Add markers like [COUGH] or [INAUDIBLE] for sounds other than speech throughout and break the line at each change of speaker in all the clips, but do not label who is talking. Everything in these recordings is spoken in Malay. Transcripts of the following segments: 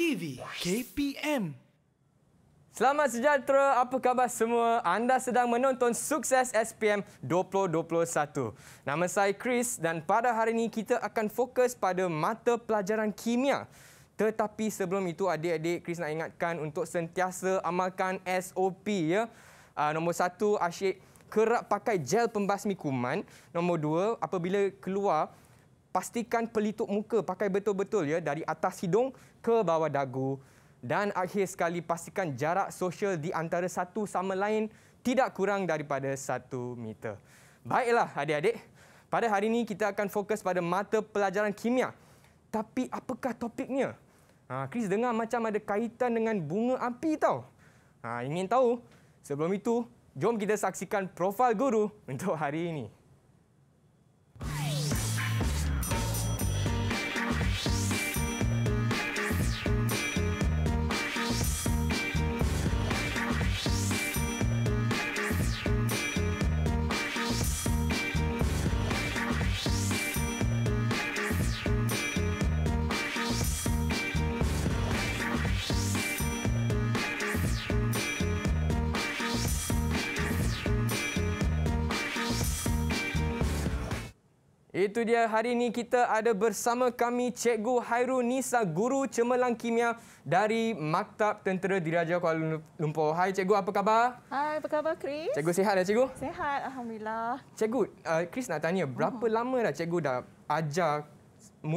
TV KPM.
Selamat sejahtera, apa khabar semua? Anda sedang menonton Sukses SPM 2021. Nama saya Chris dan pada hari ini kita akan fokus pada mata pelajaran kimia. Tetapi sebelum itu adik-adik Chris nak ingatkan untuk sentiasa amalkan SOP ya. Uh, nombor satu, asyik kerap pakai gel pembasmi kuman. Nombor dua, apabila keluar, pastikan pelitup muka pakai betul-betul ya dari atas hidung ke bawah dagu dan akhir sekali pastikan jarak sosial di antara satu sama lain tidak kurang daripada satu meter. Baiklah adik-adik, pada hari ini kita akan fokus pada mata pelajaran kimia. Tapi apakah topiknya? Ha, Chris dengar macam ada kaitan dengan bunga api tau. Ha, ingin tahu? Sebelum itu, jom kita saksikan profil guru untuk hari ini. Itu dia hari ini kita ada bersama kami Cikgu Hairul Nisa, Guru Cemerlang Kimia dari Maktab Tentera Diraja Kuala Lumpur. Hai Cikgu, apa khabar?
Hai, apa khabar Chris?
Cikgu sihat dah Cikgu?
Sihat, Alhamdulillah.
Cikgu, uh, Chris nak tanya, berapa uh-huh. lama dah Cikgu dah ajar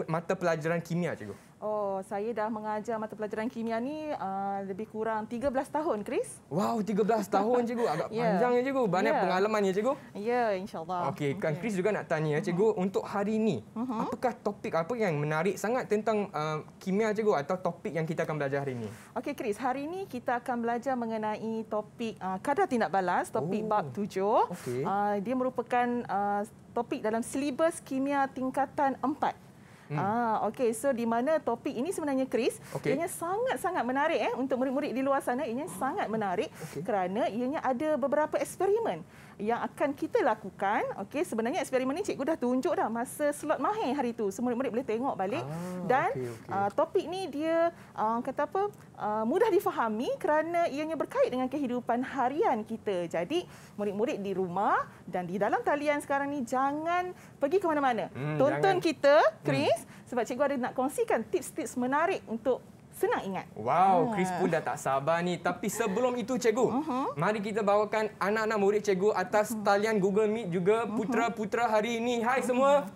mata pelajaran kimia Cikgu?
Oh, saya dah mengajar mata pelajaran kimia ni uh, lebih kurang 13 tahun, Chris.
Wow, 13 tahun [LAUGHS] cikgu. Agak yeah. panjang ya cikgu. Banyak yeah. pengalaman ya cikgu.
Ya, yeah, insyaAllah.
Okey, kan okay. Chris juga nak tanya uh-huh. cikgu, untuk hari ini, uh-huh. apakah topik apa yang menarik sangat tentang uh, kimia cikgu atau topik yang kita akan belajar hari ini?
Okey, Chris. Hari ini kita akan belajar mengenai topik uh, kadar tindak balas, topik oh. bab 7. Okay. Uh, dia merupakan uh, topik dalam silibus kimia tingkatan 4. Hmm. Ah, okey. So di mana topik ini sebenarnya Chris, okay. ianya sangat-sangat menarik eh untuk murid-murid di luar sana. Ianya sangat menarik okay. kerana ianya ada beberapa eksperimen yang akan kita lakukan. Okey, sebenarnya eksperimen ini cikgu dah tunjuk dah masa slot mahir hari itu. Semua murid boleh tengok balik ah, dan okay, okay. Uh, topik ni dia uh, kata apa? Uh, mudah difahami kerana ianya berkait dengan kehidupan harian kita. Jadi, murid-murid di rumah dan di dalam talian sekarang ni jangan pergi ke mana-mana. Hmm, Tonton jangan. kita, Chris, hmm. sebab cikgu ada nak kongsikan tips-tips menarik untuk senang ingat.
Wow, ah. Chris pun dah tak sabar ni. Tapi sebelum itu cikgu, uh-huh. mari kita bawakan anak-anak murid cikgu atas uh-huh. talian Google Meet juga uh-huh. putra-putra hari ini. Hai semua.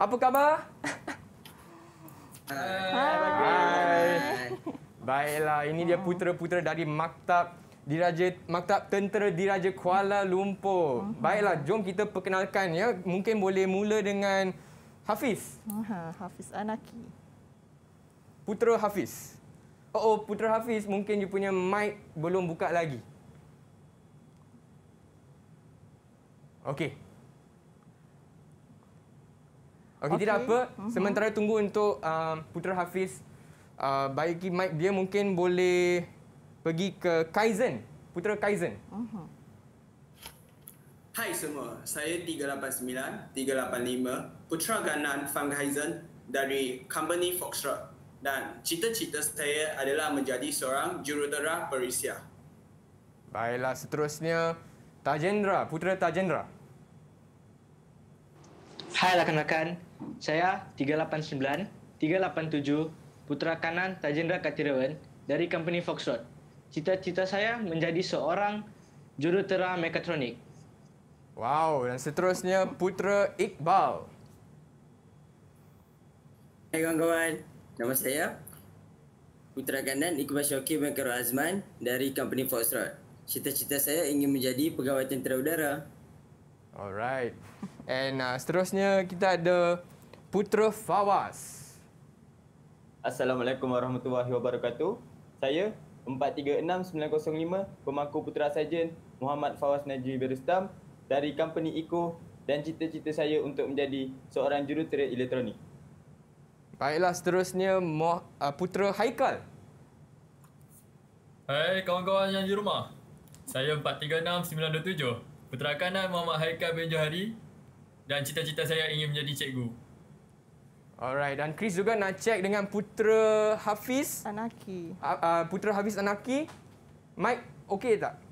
Apa khabar? Hai. Hai. Baiklah, ini dia putra-putra dari Maktab Diraja Maktab Tentera Diraja Kuala Lumpur. Baiklah, jom kita perkenalkan ya. Mungkin boleh mula dengan Hafiz.
Hafiz Anaki.
Putra Hafiz. Oh, oh, Putra Hafiz mungkin you punya mic belum buka lagi. Okey. Okey, okay. tidak apa. Uh-huh. Sementara tunggu untuk uh, Putra Hafiz uh, baiki mic dia mungkin boleh pergi ke Kaizen. Putra Kaizen. Uh-huh.
Hai semua, saya 389, 385, Putra Ganan Fang Kaizen dari Company Foxtrot dan cita-cita saya adalah menjadi seorang jurutera Perisia.
Baiklah, seterusnya Tajendra, putera Tajendra.
Hai rakan-rakan, saya 389, 387, putera kanan Tajendra Katirawan dari company Foxtrot. Cita-cita saya menjadi seorang jurutera mekatronik.
Wow, dan seterusnya putera Iqbal.
Hai kawan-kawan, Nama saya Putra Kanan Iqbal Syokir Bengkaro Azman dari company Foxtrot. Cita-cita saya ingin menjadi pegawai tentera udara.
Alright. And uh, seterusnya kita ada Putra Fawaz.
Assalamualaikum warahmatullahi wabarakatuh. Saya 436905 pemangku Putra Sarjan Muhammad Fawaz Najib Berustam dari company Eco dan cita-cita saya untuk menjadi seorang jurutera elektronik.
Baiklah, seterusnya uh, Putra Haikal.
Hai kawan-kawan yang di rumah. Saya 436927. Putra kanan Muhammad Haikal bin Johari dan cita-cita saya ingin menjadi cikgu.
Alright, dan Chris juga nak check dengan Putra Hafiz.
Anaki.
Uh, uh, Putra Hafiz Anaki. Mike, okey tak?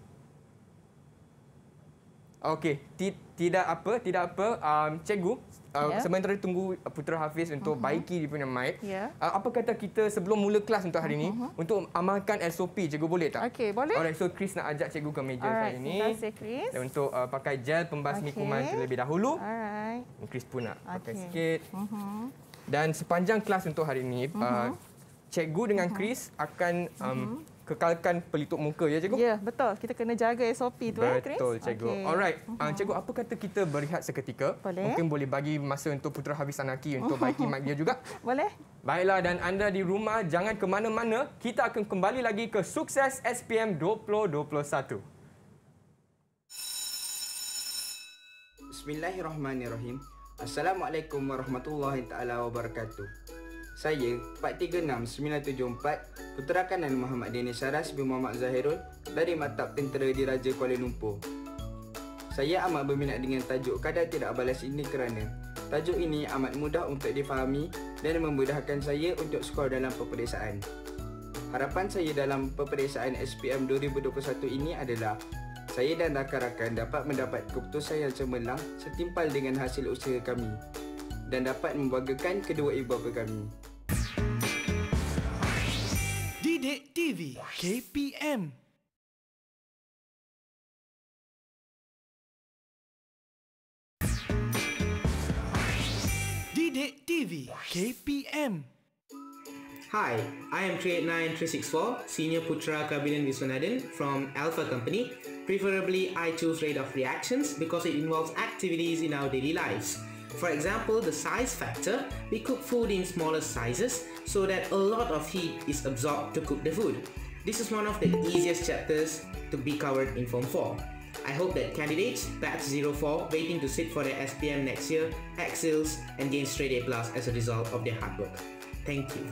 Okey, Ti- tidak apa, tidak apa. Um, cikgu, uh,
Ya.
sementara tunggu Putra Hafiz untuk uh-huh. baiki dia punya mic.
Ya.
Uh, apa kata kita sebelum mula kelas untuk hari ini uh-huh. untuk amalkan SOP, cikgu boleh tak?
Okey, boleh.
Alright, so Chris nak ajak cikgu ke meja
Alright,
saya ini.
terima kasih Chris.
Dan untuk uh, pakai gel pembasmi
Okey.
kuman terlebih dahulu.
Alright.
Chris pun nak pakai
Okey.
sikit.
Mhm.
Dan sepanjang kelas untuk hari ini, uh,
Mhm.
cikgu dengan Chris akan um, kekalkan pelitup muka ya cikgu?
Ya, betul. Kita kena jaga SOP tu eh, Chris.
Betul cikgu.
Okey.
Alright, uh, cikgu apa kata kita berehat seketika?
Boleh.
Mungkin boleh bagi masa untuk Putra Hafiz Anaki untuk baiki [LAUGHS] mic dia juga.
Boleh?
Baiklah dan anda di rumah jangan ke mana-mana. Kita akan kembali lagi ke Sukses SPM 2021.
Bismillahirrahmanirrahim. Assalamualaikum warahmatullahi taala wabarakatuh. Saya 436974 Putera Kanan Muhammad Dinis Saras bin Muhammad Zahirul dari Maktab Tentera Diraja Kuala Lumpur. Saya amat berminat dengan tajuk kadar tidak balas ini kerana tajuk ini amat mudah untuk difahami dan memudahkan saya untuk skor dalam peperiksaan. Harapan saya dalam peperiksaan SPM 2021 ini adalah saya dan rakan-rakan dapat mendapat keputusan yang cemerlang setimpal dengan hasil usaha kami dan dapat membanggakan kedua ibu bapa kami.
Didik TV KPM Didik TV KPM
Hi, I am 389364, Senior Putra Kabilan Viswanathan from Alpha Company. Preferably, I choose rate of reactions because it involves activities in our daily lives. For example, the size factor, we cook food in smaller sizes so that a lot of heat is absorbed to cook the food. This is one of the easiest chapters to be covered in Form 4. I hope that candidates batch 04 waiting to sit for their SPM next year excels and gain straight A plus as a result of their hard work. Thank you.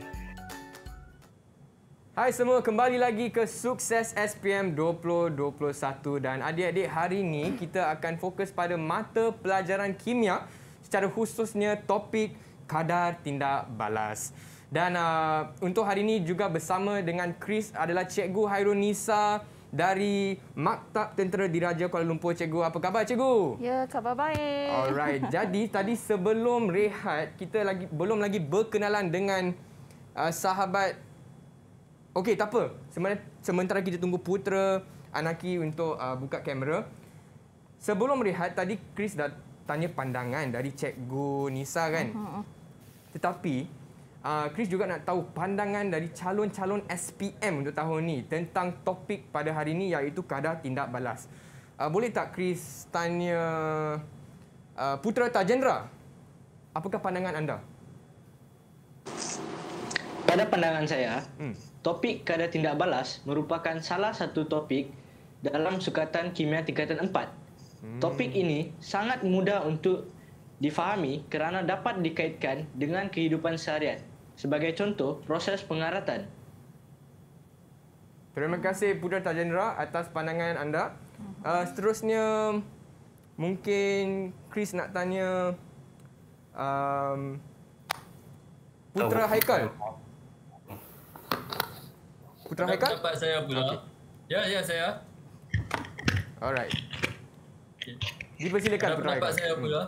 Hai semua, kembali lagi ke Sukses SPM 2021 dan adik-adik hari ini kita akan fokus pada mata pelajaran kimia secara khususnya topik kadar tindak balas. Dan uh, untuk hari ini juga bersama dengan Chris adalah Cikgu Hairun Nisa dari Maktab Tentera Diraja Kuala Lumpur. Cikgu, apa khabar cikgu?
Ya, khabar baik.
Alright, [LAUGHS] jadi tadi sebelum rehat kita lagi belum lagi berkenalan dengan uh, sahabat Okey, tak apa. Sementara, sementara kita tunggu Putra Anaki untuk uh, buka kamera. Sebelum rehat, tadi Chris dah tanya pandangan dari Cikgu Nisa kan? Tetapi, uh, Chris juga nak tahu pandangan dari calon-calon SPM untuk tahun ni tentang topik pada hari ini iaitu kadar tindak balas. Uh, boleh tak Chris tanya uh, Putra Tajendra? Apakah pandangan anda?
Pada pandangan saya,
Hmm.
topik kadar tindak balas merupakan salah satu topik dalam sukatan kimia tingkatan 4. Topik ini sangat mudah untuk difahami kerana dapat dikaitkan dengan kehidupan seharian. Sebagai contoh, proses pengaratan.
Terima kasih Putra Tajendra atas pandangan anda. Uh, seterusnya mungkin Chris nak tanya um, Putra Haikal. Putra Haikal?
pendapat saya pula.
Okey.
Ya, ya saya.
Alright.
Okay.
Dipersilakan
Pada pendapat saya pula.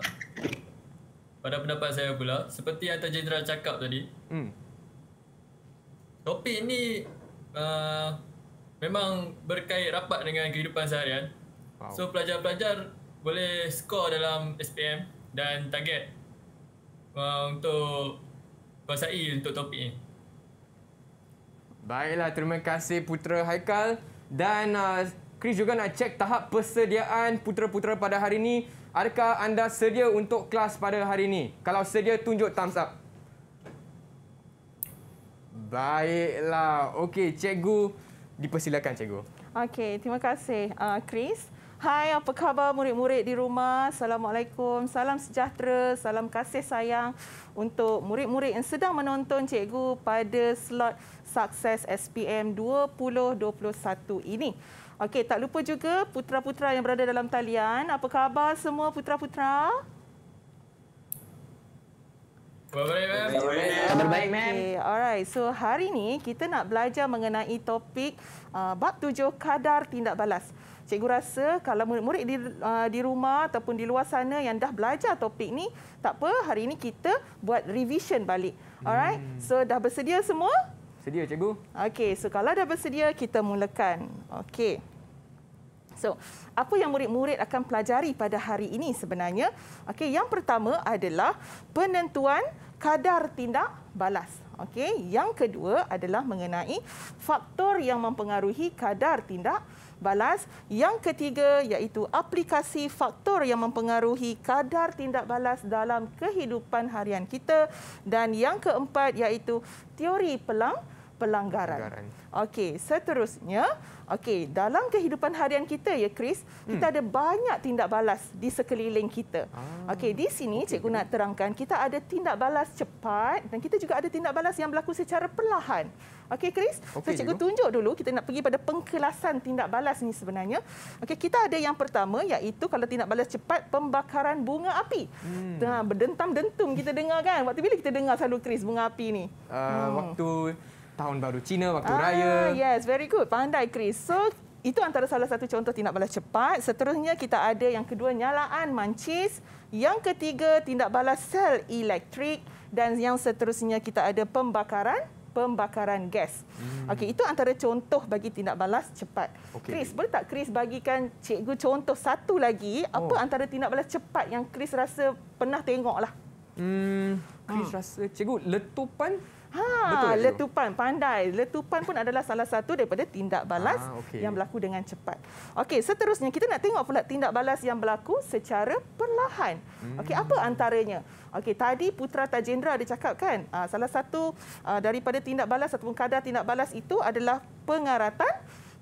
Pada pendapat saya pula, seperti yang Tajendra cakap tadi,
Hmm.
topik ini uh, memang berkait rapat dengan kehidupan seharian.
Wow.
So pelajar-pelajar boleh skor dalam SPM dan target uh, untuk kuasai untuk topik ini.
Baiklah, terima kasih Putra Haikal. Dan uh, Chris juga nak cek tahap persediaan putera-putera pada hari ini. Adakah anda sedia untuk kelas pada hari ini? Kalau sedia, tunjuk thumbs up. Baiklah. Okey, cikgu. Dipersilakan, cikgu.
Okey, terima kasih uh, Chris. Hai, apa khabar murid-murid di rumah? Assalamualaikum. Salam sejahtera, salam kasih sayang untuk murid-murid yang sedang menonton cikgu pada slot Sukses SPM 2021 ini. Okey, tak lupa juga putra-putra yang berada dalam talian. Apa khabar semua putra-putra?
Khabar baik, ma'am.
Okay, alright. So hari ni kita nak belajar mengenai topik uh, bab tujuh kadar tindak balas. Cikgu rasa kalau murid-murid di, uh, di rumah ataupun di luar sana yang dah belajar topik ni, tak apa, hari ini kita buat revision balik. Alright? Hmm. So dah bersedia semua?
Sedia cikgu?
Okey, so kalau dah bersedia kita mulakan. Okey. So, apa yang murid-murid akan pelajari pada hari ini sebenarnya? Okey, yang pertama adalah penentuan kadar tindak balas. Okey, yang kedua adalah mengenai faktor yang mempengaruhi kadar tindak balas. Yang ketiga iaitu aplikasi faktor yang mempengaruhi kadar tindak balas dalam kehidupan harian kita dan yang keempat iaitu teori pelang pelanggaran. pelanggaran. Okey, seterusnya, okey, dalam kehidupan harian kita ya Chris, hmm. kita ada banyak tindak balas di sekeliling kita. Ah. Okey, di sini okay. cikgu nak terangkan kita ada tindak balas cepat dan kita juga ada tindak balas yang berlaku secara perlahan. Okey Chris, okay, so cikgu tunjuk dulu kita nak pergi pada pengkelasan tindak balas ini sebenarnya. Okey, kita ada yang pertama iaitu kalau tindak balas cepat pembakaran bunga api. Hmm. Nah, berdentam-dentum kita dengar kan. Waktu bila kita dengar selalu Chris bunga api ni?
Uh, hmm. waktu tahun baru Cina waktu
ah,
raya.
Yes, very good. Pandai Chris. So itu antara salah satu contoh tindak balas cepat. Seterusnya kita ada yang kedua nyalaan mancis, yang ketiga tindak balas sel elektrik dan yang seterusnya kita ada pembakaran pembakaran gas. Hmm. Okey, itu antara contoh bagi tindak balas cepat. Okay. Chris, boleh tak Chris bagikan cikgu contoh satu lagi oh. apa antara tindak balas cepat yang Chris rasa pernah tengoklah?
Hmm, Chris hmm. rasa cikgu letupan
Ha, Betul, letupan pandai. Letupan pun adalah salah satu daripada tindak balas ah, okay. yang berlaku dengan cepat. Okey, seterusnya kita nak tengok pula tindak balas yang berlaku secara perlahan. Hmm. Okey, apa antaranya? Okey, tadi Putra Tajendra ada cakap kan, uh, salah satu uh, daripada tindak balas ataupun kadar tindak balas itu adalah pengaratan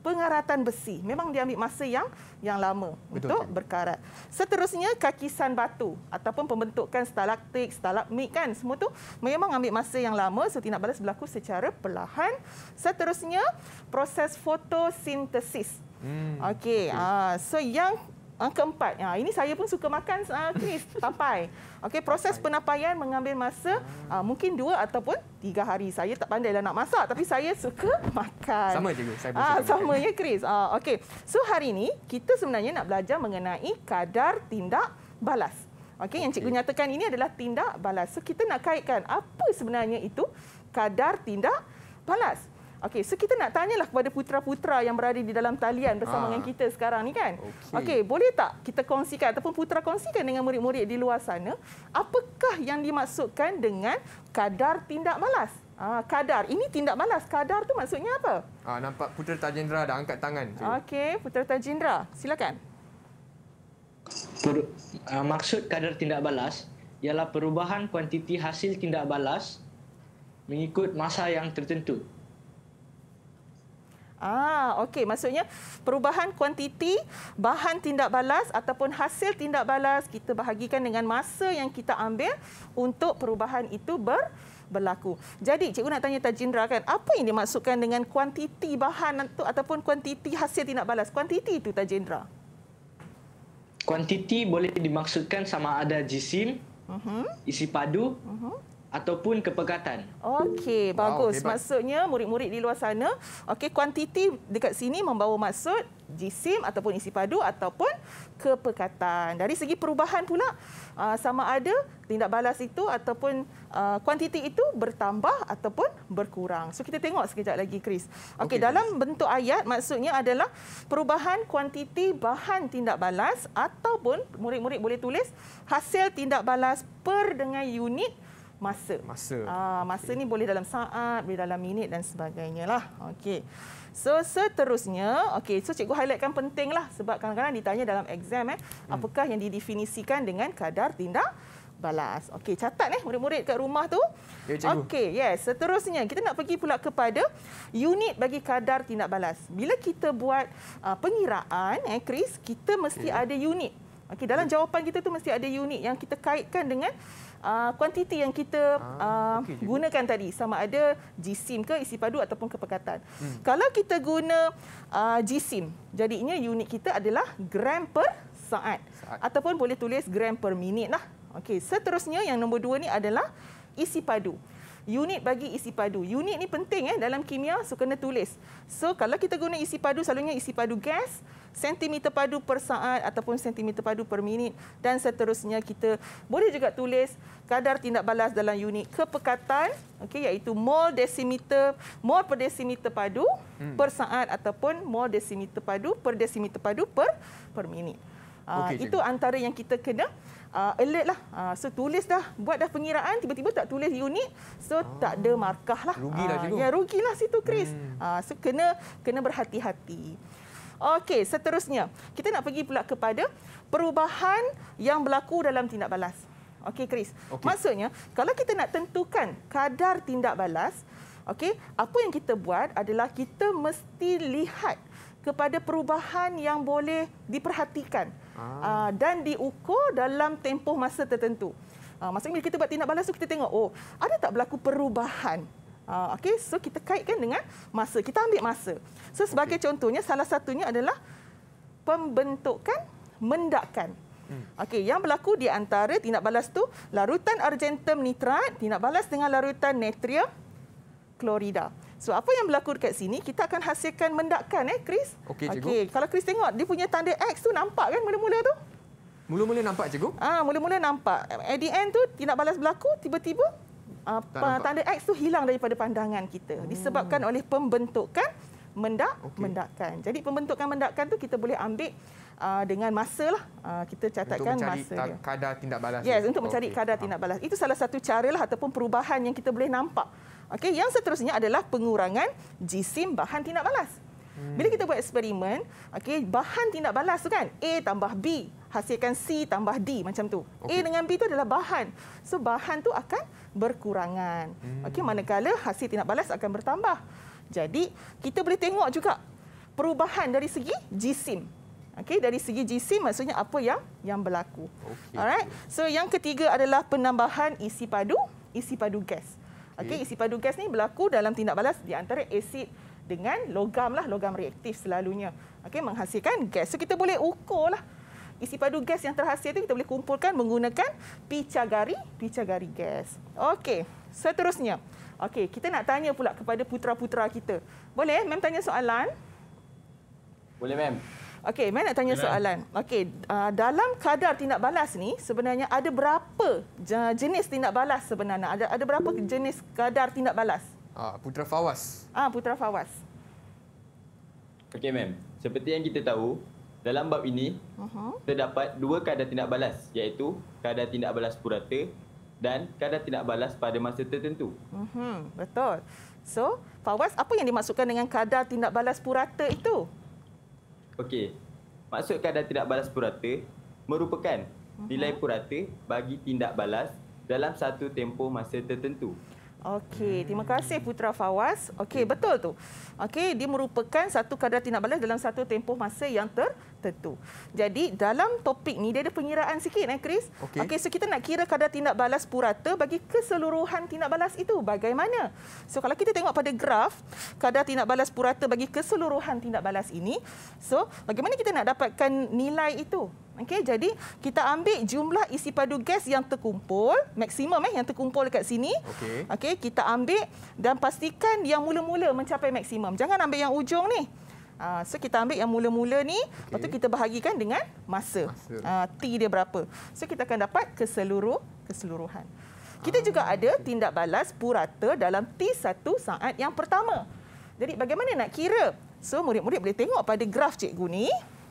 pengaratan besi. Memang dia ambil masa yang yang lama Betul, untuk berkarat. Seterusnya kakisan batu ataupun pembentukan stalaktik, stalagmit kan semua tu memang ambil masa yang lama so tindak balas berlaku secara perlahan. Seterusnya proses fotosintesis. Hmm. Okey, okay. uh, so yang Uh, keempat, ya, ini saya pun suka makan uh, Chris, [LAUGHS] tapai. Okey, proses penapaian mengambil masa uh, mungkin dua ataupun tiga hari. Saya tak pandai lah nak masak, tapi saya suka makan.
Sama juga, saya pun
uh, Sama ya, Chris. Uh, Okey, so hari ini kita sebenarnya nak belajar mengenai kadar tindak balas. Okey, yang cikgu nyatakan ini adalah tindak balas. So kita nak kaitkan apa sebenarnya itu kadar tindak balas. Okey, so kita nak tanyalah kepada putra-putra yang berada di dalam talian bersama ha. dengan kita sekarang ni kan. Okey, okay, boleh tak kita kongsikan ataupun putra kongsikan dengan murid-murid di luar sana, apakah yang dimaksudkan dengan kadar tindak malas? Ah, kadar. Ini tindak malas. Kadar tu maksudnya apa?
Ah, nampak Putra Tajendra dah angkat tangan.
Okey, Putra Tajendra, silakan.
Per, uh, maksud kadar tindak balas ialah perubahan kuantiti hasil tindak balas mengikut masa yang tertentu.
Ah, okey. Maksudnya perubahan kuantiti bahan tindak balas ataupun hasil tindak balas kita bahagikan dengan masa yang kita ambil untuk perubahan itu ber berlaku. Jadi, cikgu nak tanya Tajindra kan, apa yang dimaksudkan dengan kuantiti bahan itu ataupun kuantiti hasil tindak balas? Kuantiti itu Tajindra.
Kuantiti boleh dimaksudkan sama ada jisim, uh-huh. isi padu, uh-huh ataupun kepekatan.
Okey, bagus. Wow, Maksudnya murid-murid di luar sana, okey kuantiti dekat sini membawa maksud jisim ataupun isi padu ataupun kepekatan. Dari segi perubahan pula uh, sama ada tindak balas itu ataupun uh, kuantiti itu bertambah ataupun berkurang. So kita tengok sekejap lagi Chris. Okey, okay, dalam bentuk ayat maksudnya adalah perubahan kuantiti bahan tindak balas ataupun murid-murid boleh tulis hasil tindak balas per dengan unit masa.
Masa.
Ah, masa okay. ni boleh dalam saat, boleh dalam minit dan sebagainya lah. Okey. So seterusnya, okey, so cikgu highlightkan penting lah sebab kadang-kadang ditanya dalam exam eh, hmm. apakah yang didefinisikan dengan kadar tindak balas. Okey, catat eh murid-murid kat rumah tu.
Ya, cikgu.
Okey, yes. Seterusnya kita nak pergi pula kepada unit bagi kadar tindak balas. Bila kita buat uh, pengiraan eh Chris, kita mesti okay. ada unit. Okey, dalam jawapan kita tu mesti ada unit yang kita kaitkan dengan uh, kuantiti yang kita uh, ah, okay, gunakan tadi sama ada jisim ke isi padu ataupun kepekatan. Hmm. Kalau kita guna uh, jisim, jadinya unit kita adalah gram per saat, saat. ataupun boleh tulis gram per minit lah. Okey, seterusnya yang nombor dua ni adalah isi padu. Unit bagi isi padu. Unit ni penting eh dalam kimia so kena tulis. So kalau kita guna isi padu selalunya isi padu gas, sentimeter padu per saat ataupun sentimeter padu per minit dan seterusnya kita boleh juga tulis kadar tindak balas dalam unit kepekatan okey iaitu mol desimeter mol per desimeter padu hmm. per saat ataupun mol desimeter padu per desimeter padu per per minit. Uh,
Okey,
itu antara yang kita kena uh, alert lah. Uh, so tulis dah, buat dah pengiraan, tiba-tiba tak tulis unit, so oh. tak ada markah lah.
Rugilah,
Ah,
cikgu.
Ya, rugilah situ Chris. Hmm. Uh, so kena kena berhati-hati. Okey, seterusnya kita nak pergi pula kepada perubahan yang berlaku dalam tindak balas. Okey Chris.
Okey.
Maksudnya kalau kita nak tentukan kadar tindak balas, okey, apa yang kita buat adalah kita mesti lihat kepada perubahan yang boleh diperhatikan ah. dan diukur dalam tempoh masa tertentu. Ah, maksudnya bila kita buat tindak balas tu kita tengok oh ada tak berlaku perubahan Uh, okay, so kita kaitkan dengan masa. Kita ambil masa. So sebagai okay. contohnya, salah satunya adalah pembentukan mendakan. Hmm. Okey, yang berlaku di antara tindak balas tu larutan argentum nitrat, tindak balas dengan larutan natrium klorida. So apa yang berlaku dekat sini, kita akan hasilkan mendakan eh Chris.
Okey, cikgu.
Okey, kalau Chris tengok dia punya tanda X tu nampak kan mula-mula tu?
Mula-mula nampak cikgu?
Ah, mula-mula nampak. At the end tu tindak balas berlaku, tiba-tiba uh,
nampak.
tanda X tu hilang daripada pandangan kita. Disebabkan oleh pembentukan mendak
Okey.
mendakan. Jadi pembentukan mendakan tu kita boleh ambil uh, dengan masa lah. Uh, kita catatkan
untuk mencari
masa dia.
kadar tindak balas.
Yes,
tu.
untuk mencari
Okey,
kadar tindak balas. Itu salah satu cara lah ataupun perubahan yang kita boleh nampak. Okey, yang seterusnya adalah pengurangan jisim bahan tindak balas. Hmm. Bila kita buat eksperimen, okey, bahan tindak balas tu kan A tambah B, hasilkan C tambah D macam tu. Okay. A dengan B tu adalah bahan. So bahan tu akan berkurangan. Hmm. Okey, manakala hasil tindak balas akan bertambah. Jadi, kita boleh tengok juga perubahan dari segi jisim. Okey, dari segi jisim maksudnya apa yang yang berlaku.
Okey.
Alright. So yang ketiga adalah penambahan isi padu, isi padu gas. Okey, isi padu gas ni berlaku dalam tindak balas di antara asid dengan logam lah, logam reaktif selalunya. Okey, menghasilkan gas. So kita boleh ukur lah isi padu gas yang terhasil tu kita boleh kumpulkan menggunakan picagari, picagari gas. Okey, seterusnya. Okey, kita nak tanya pula kepada putra-putra kita. Boleh, mem tanya soalan?
Boleh, ma'am.
Okey, Mem nak tanya soalan. Okey, uh, dalam kadar tindak balas ni sebenarnya ada berapa je- jenis tindak balas sebenarnya? Ada ada berapa jenis kadar tindak balas?
Ah, Putra Fawas.
Ah, Putra Fawas.
Okey, ma'am. Seperti yang kita tahu, dalam bab ini,
Uh-huh.
terdapat dua kadar tindak balas iaitu kadar tindak balas purata dan kadar tindak balas pada masa tertentu.
Mhm, betul. So, Fawaz, apa yang dimaksudkan dengan kadar tindak balas purata itu?
Okey. Maksud kadar tindak balas purata merupakan nilai purata bagi tindak balas dalam satu tempoh masa tertentu.
Okey, terima kasih Putra Fawaz. Okey, betul tu. Okey, dia merupakan satu kadar tindak balas dalam satu tempoh masa yang tertentu. Jadi, dalam topik ni dia ada pengiraan sikit eh Chris.
Okey.
Okey, so kita nak kira kadar tindak balas purata bagi keseluruhan tindak balas itu. Bagaimana? So, kalau kita tengok pada graf kadar tindak balas purata bagi keseluruhan tindak balas ini, so bagaimana kita nak dapatkan nilai itu? Okey, jadi kita ambil jumlah isi padu gas yang terkumpul, maksimum eh yang terkumpul dekat sini.
Okey.
Okey, kita ambil dan pastikan yang mula-mula mencapai maksimum. Jangan ambil yang ujung ni. Uh, so kita ambil yang mula-mula ni, okay. lepas tu kita bahagikan dengan masa.
Masa.
Uh, T dia berapa. So kita akan dapat keseluruh keseluruhan. Kita juga ada tindak balas purata dalam T1 saat yang pertama. Jadi bagaimana nak kira? So murid-murid boleh tengok pada graf cikgu ni.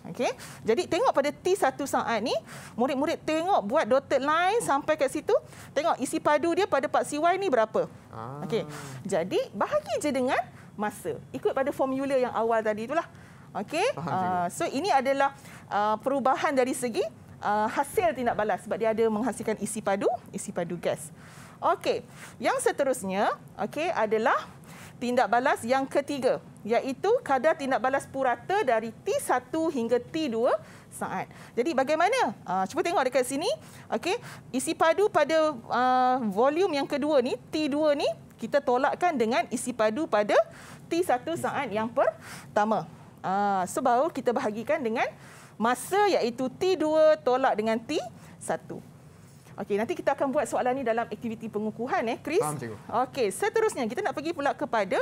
Okey. Jadi tengok pada T1 saat ni, murid-murid tengok buat dotted line sampai kat situ. Tengok isi padu dia pada part CY ni berapa.
Ah.
Okey. Jadi bahagi je dengan masa. Ikut pada formula yang awal tadi itulah. Okey. Uh, so ini adalah uh, perubahan dari segi uh, hasil tindak balas sebab dia ada menghasilkan isi padu, isi padu gas. Okey. Yang seterusnya, okey adalah tindak balas yang ketiga iaitu kadar tindak balas purata dari T1 hingga T2 saat. Jadi bagaimana? Uh, cuba tengok dekat sini. Okey, isi padu pada uh, volume yang kedua ni, T2 ni kita tolakkan dengan isi padu pada T1 saat yang pertama. Uh, so baru kita bahagikan dengan masa iaitu T2 tolak dengan T1. Okey, nanti kita akan buat soalan ni dalam aktiviti pengukuhan eh, Chris.
Faham, cikgu.
Okey, seterusnya kita nak pergi pula kepada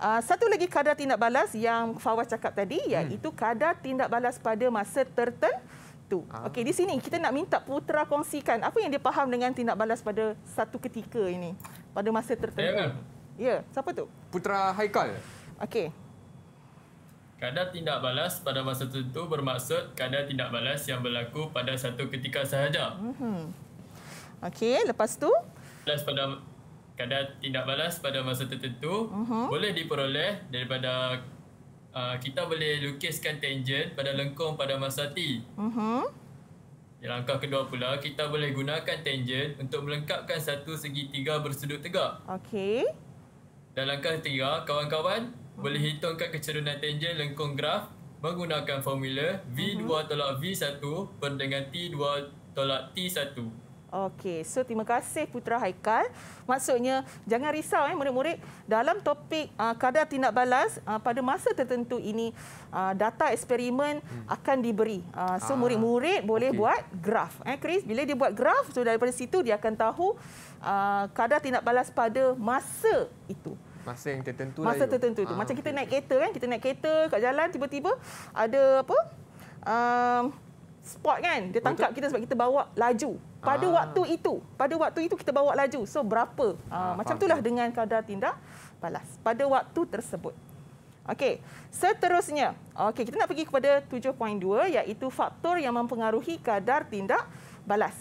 uh, satu lagi kadar tindak balas yang Fawaz cakap tadi iaitu hmm. kadar tindak balas pada masa tertentu. Ah. Okey, di sini kita nak minta Putra kongsikan apa yang dia faham dengan tindak balas pada satu ketika ini pada masa tertentu.
Saya kan?
Ya, siapa tu?
Putra Haikal.
Okey.
Kadar tindak balas pada masa tertentu bermaksud kadar tindak balas yang berlaku pada satu ketika sahaja.
Hmm. Okey, lepas tu?
Balas pada kadar tindak balas pada masa tertentu uh-huh. boleh diperoleh daripada uh, kita boleh lukiskan tangent pada lengkung pada masa T. Uh-huh. Langkah kedua pula, kita boleh gunakan tangent untuk melengkapkan satu segitiga bersudut tegak.
Okey.
Dan langkah ketiga, kawan-kawan uh-huh. boleh hitungkan kecerunan tangent lengkung graf menggunakan formula V2 uh-huh. tolak V1 per dengan T2 tolak T1.
Okey, so terima kasih Putra Haikal. Maksudnya jangan risau eh murid-murid dalam topik uh, kadar tindak balas uh, pada masa tertentu ini uh, data eksperimen hmm. akan diberi. Uh, so ah, murid-murid boleh okay. buat graf. Eh Chris, bila dia buat graf so daripada situ dia akan tahu uh, kadar tindak balas pada masa itu.
Masa yang tertentu
Masa tertentu tu. Ah, Macam okay. kita naik kereta kan, kita naik kereta kat jalan tiba-tiba ada apa? Um, spot kan dia tangkap Betul. kita sebab kita bawa laju pada ah. waktu itu pada waktu itu kita bawa laju so berapa ah, ah, macam itulah dengan kadar tindak balas pada waktu tersebut okey seterusnya okey kita nak pergi kepada 7.2 iaitu faktor yang mempengaruhi kadar tindak balas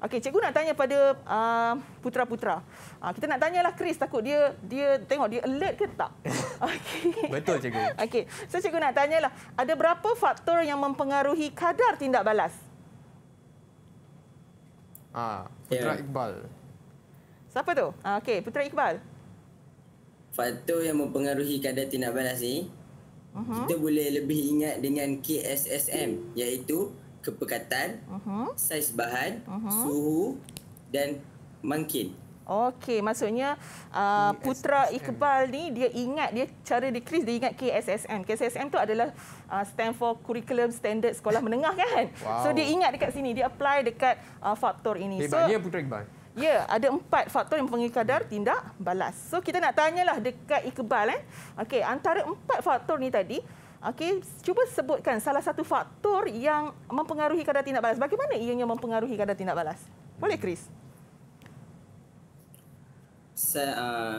Okey, cikgu nak tanya pada uh, putra-putra. Uh, kita nak tanyalah Chris takut dia dia tengok dia alert ke tak? [LAUGHS]
Okey. Betul cikgu.
Okey. So cikgu nak tanyalah, ada berapa faktor yang mempengaruhi kadar tindak balas?
Ah, Putra yeah. Iqbal.
Siapa tu? Ah, okey, Putra Iqbal.
Faktor yang mempengaruhi kadar tindak balas ni, uh-huh. kita boleh lebih ingat dengan KSSM iaitu kepekatan, uh-huh. saiz bahan, uh-huh. suhu dan mangkin.
Okey, maksudnya uh, Putra Iqbal ni dia ingat dia cara decrease dia ingat KSSM. KSSM tu adalah uh, stand for Curriculum Standard Sekolah Menengah kan? Wow. So dia ingat dekat sini, dia apply dekat uh, faktor ini.
Hebatnya so, Putra Iqbal.
Ya, ada empat faktor yang mempengaruhi kadar tindak balas. So kita nak tanyalah dekat Iqbal eh. Okey, antara empat faktor ni tadi, Okey, cuba sebutkan salah satu faktor yang mempengaruhi kadar tindak balas. Bagaimana ianya mempengaruhi kadar tindak balas? Boleh, Chris?
Saya, uh,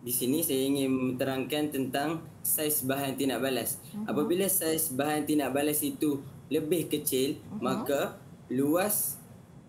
di sini saya ingin menerangkan tentang saiz bahan tindak balas. Uh-huh. Apabila saiz bahan tindak balas itu lebih kecil, uh-huh. maka luas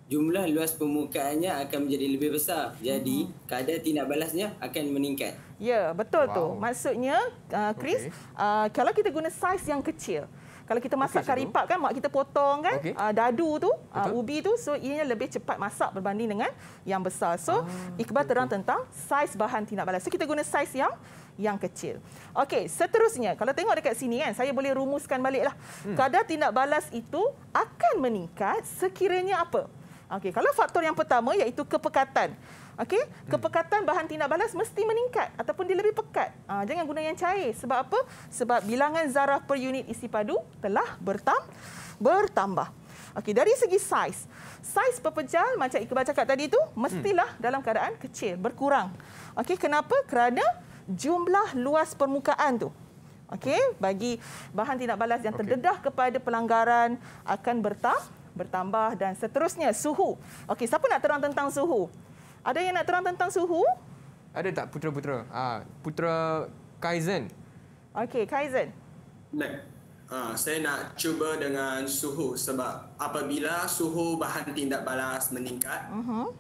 jumlah luas permukaannya akan menjadi lebih besar. Jadi, uh-huh. kadar tindak balasnya akan meningkat.
Ya, betul wow. tu. Maksudnya, uh, Chris, okay. uh, kalau kita guna saiz yang kecil, kalau kita masak okay, kari pak kan, mak kita potong kan, okay. uh, dadu tu, uh, ubi tu, so ianya lebih cepat masak berbanding dengan yang besar. So, ah, Iqbal betul. terang tentang saiz bahan tindak balas. So, kita guna saiz yang yang kecil. Okey, seterusnya, kalau tengok dekat sini kan, saya boleh rumuskan baliklah. Hmm. Kadar tindak balas itu akan meningkat sekiranya apa? Okey, kalau faktor yang pertama iaitu kepekatan. Okey, kepekatan bahan tindak balas mesti meningkat ataupun dia lebih pekat. Ha, jangan guna yang cair. Sebab apa? Sebab bilangan zarah per unit isi padu telah bertam bertambah. Okey, dari segi saiz. Saiz pepejal macam Iqbal cakap tadi tu mestilah hmm. dalam keadaan kecil, berkurang. Okey, kenapa? Kerana jumlah luas permukaan tu. Okey, bagi bahan tindak balas yang terdedah okay. kepada pelanggaran akan bertambah bertambah dan seterusnya suhu. Okey, siapa nak terang tentang suhu? Ada yang nak terang tentang suhu?
Ada tak putra-putra? Ah, putra Kaizen.
Okey, Kaizen.
Nak. Uh, saya nak cuba dengan suhu sebab apabila suhu bahan tindak balas meningkat, uh-huh.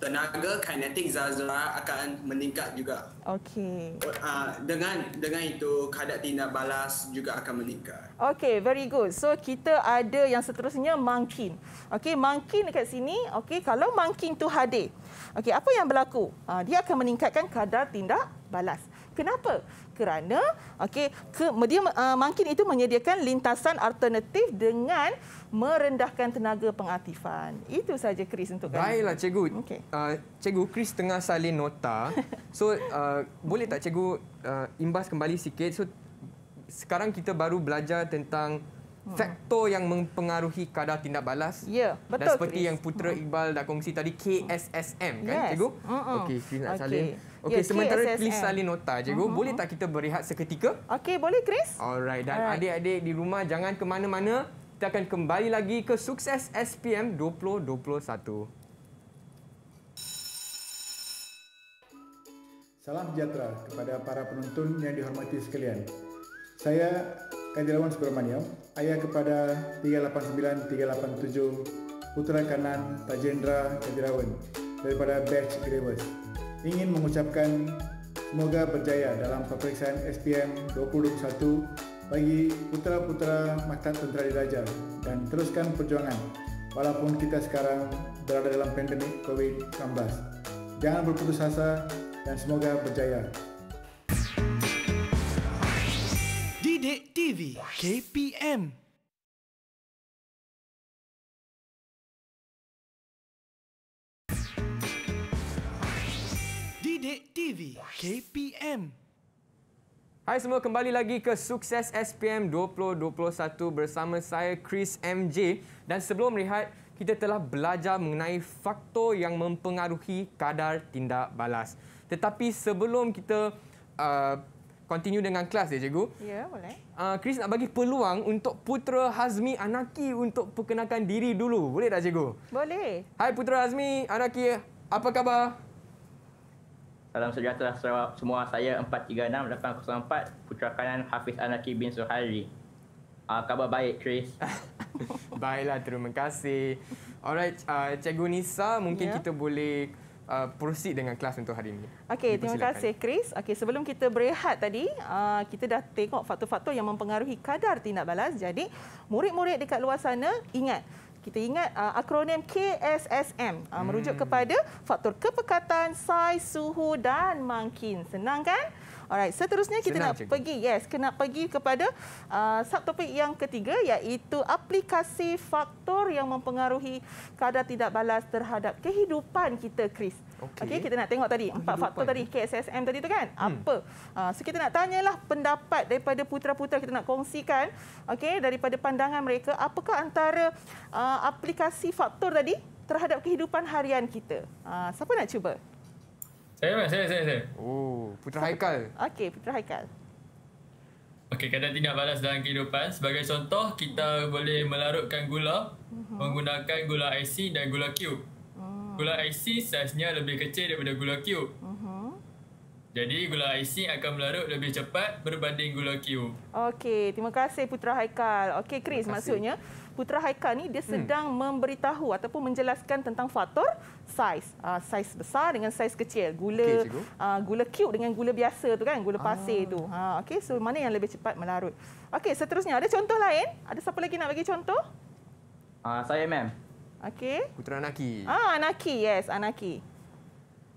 Tenaga kinetik zazra akan meningkat juga.
Okey.
Uh, dengan dengan itu kadar tindak balas juga akan meningkat.
Okey, very good. So kita ada yang seterusnya mangkin. Okey, mangkin dekat sini. Okey, kalau mangkin tu hadir. Okey, apa yang berlaku? Uh, dia akan meningkatkan kadar tindak balas. Kenapa? Kerana okey, ke, dia uh, mungkin itu menyediakan lintasan alternatif dengan merendahkan tenaga pengaktifan. Itu saja Chris untuk
kami. Baiklah cikgu. Okay. Uh, cikgu Chris tengah salin nota. [LAUGHS] So uh, boleh tak cikgu uh, imbas kembali sikit? So sekarang kita baru belajar tentang faktor yang mempengaruhi kadar tindak balas.
Ya, betul.
Dan seperti
Chris.
yang Putera Iqbal dah kongsi tadi KSSM kan
Yes.
cikgu?
Mm-mm.
Okey, Chris nak salin. Okey,
Ya,
sementara
KSSM.
Chris salin nota cikgu, boleh tak kita berehat seketika?
Okey, boleh Chris?
Alright, dan adik-adik di rumah jangan ke mana-mana. Kita akan kembali lagi ke Sukses SPM 2021.
Salam sejahtera kepada para penonton yang dihormati sekalian. Saya Kadirawan Subramaniam, ayah kepada 389-387 Putera Kanan Tajendra Kadirawan daripada Batch Gravers. Ingin mengucapkan semoga berjaya dalam peperiksaan SPM 2021 bagi putera-putera Maktab Tentera Diraja dan teruskan perjuangan walaupun kita sekarang berada dalam pandemik COVID-19. Jangan berputus asa dan semoga berjaya.
Didik TV KPM TV KPM
Hai semua, kembali lagi ke Sukses SPM 2021 bersama saya Chris MJ dan sebelum rehat kita telah belajar mengenai faktor yang mempengaruhi kadar tindak balas. Tetapi sebelum kita uh, continue dengan kelas ya cikgu,
Ya, boleh.
uh, Chris nak bagi peluang untuk Putera Hazmi Anaki untuk perkenalkan diri dulu. Boleh tak cikgu?
Boleh.
Hai Putera Hazmi Anaki, apa khabar?
Salam sejahtera semua. Saya 436804 Putra Kanan Hafiz Anaki bin Suhairi. Uh, khabar baik, Chris. [LAUGHS]
Baiklah, terima kasih. Alright, uh, Cikgu Nisa, mungkin
Ya.
kita boleh uh, proceed dengan kelas untuk hari ini.
Okey, terima kasih Chris. Okey, sebelum kita berehat tadi, uh, kita dah tengok faktor-faktor yang mempengaruhi kadar tindak balas. Jadi, murid-murid dekat luar sana ingat kita ingat uh, akronim KSSM uh, merujuk kepada faktor kepekatan, saiz, suhu dan mangkin. Senang kan? Alright, seterusnya kita
Senang,
nak
cikgu.
pergi yes, kena pergi kepada uh, subtopik yang ketiga iaitu aplikasi faktor yang mempengaruhi kadar tidak balas terhadap kehidupan kita Chris.
Okey.
Okey, kita nak tengok tadi empat
Kehidupan.
faktor tadi KSSM tadi tu kan. Apa? Uh, so kita nak tanyalah pendapat daripada putra-putra kita nak kongsikan okey daripada pandangan mereka apakah antara uh, aplikasi faktor tadi terhadap kehidupan harian kita. Uh, siapa nak cuba?
Saya, Mas. Saya, saya, saya.
Oh, Putra Haikal.
Okey, Putra Haikal.
Okey, kadar tindak balas dalam kehidupan. Sebagai contoh, kita boleh melarutkan gula menggunakan gula IC dan gula cube. Gula IC saiznya lebih kecil daripada gula cube. Jadi, gula IC akan melarut lebih cepat berbanding gula cube.
Okey, terima kasih Putra Haikal. Okey, Chris, maksudnya Putra Haikal ni dia sedang memberitahu ataupun menjelaskan tentang faktor saiz. Uh, saiz besar dengan saiz kecil. Gula
cikgu.
uh, gula cube dengan gula biasa tu kan, gula pasir tu. Ha, okey, so mana yang lebih cepat melarut? Okey, seterusnya ada contoh lain? Ada siapa lagi nak bagi contoh?
Uh, saya, ma'am.
Okey.
Putra Naki.
Ah, Anaki, yes, Anaki.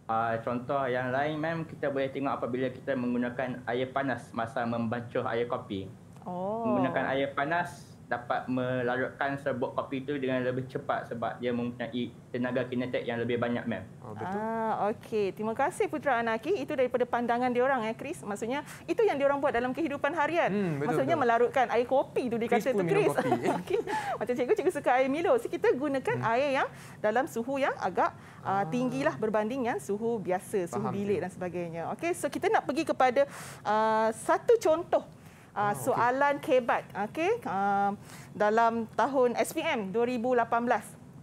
Uh, contoh yang lain, ma'am, kita boleh tengok apabila kita menggunakan air panas masa membancuh air kopi.
Oh.
Menggunakan air panas dapat melarutkan serbuk kopi itu dengan lebih cepat sebab dia mempunyai tenaga kinetik yang lebih banyak.
Oh, betul.
Ah, okey. Terima kasih Putra Anaki. Itu daripada pandangan diorang eh, Chris. Maksudnya itu yang diorang buat dalam kehidupan harian.
Hmm, betul,
Maksudnya
betul.
melarutkan air kopi tu dia
Chris
tu Chris. [LAUGHS] Okey. Macam cikgu cikgu suka air Milo. So kita gunakan
Hmm.
air yang dalam suhu yang agak uh, tinggilah berbanding yang suhu biasa, suhu
Faham,
bilik
cikgu.
dan sebagainya. Okey, so kita nak pergi kepada uh, satu contoh
Ah,
uh, soalan kebat okey. Uh, dalam tahun SPM 2018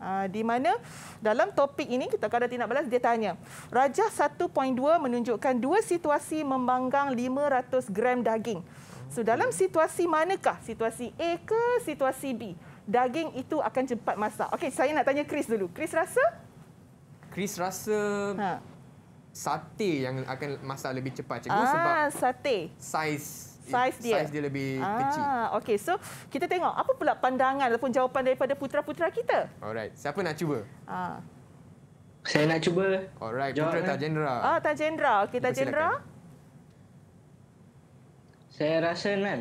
uh, di mana dalam topik ini kita kadar tindak balas dia tanya rajah 1.2 menunjukkan dua situasi membanggang 500 gram daging. So dalam situasi manakah? Situasi A ke situasi B? Daging itu akan cepat masak. Okey saya nak tanya Chris dulu. Chris rasa?
Chris rasa
ha.
sate yang akan masak lebih cepat cikgu
ah
sebab
sate.
saiz
saiz dia.
saiz dia lebih
ah,
kecil.
okey so kita tengok apa pula pandangan ataupun jawapan daripada putra-putra kita
Alright, siapa nak cuba?
ah
Saya nak cuba
Alright, Putra
eh?
Tajendra.
Ah, Tajendra. Okey, Tajendra.
Saya rasa kan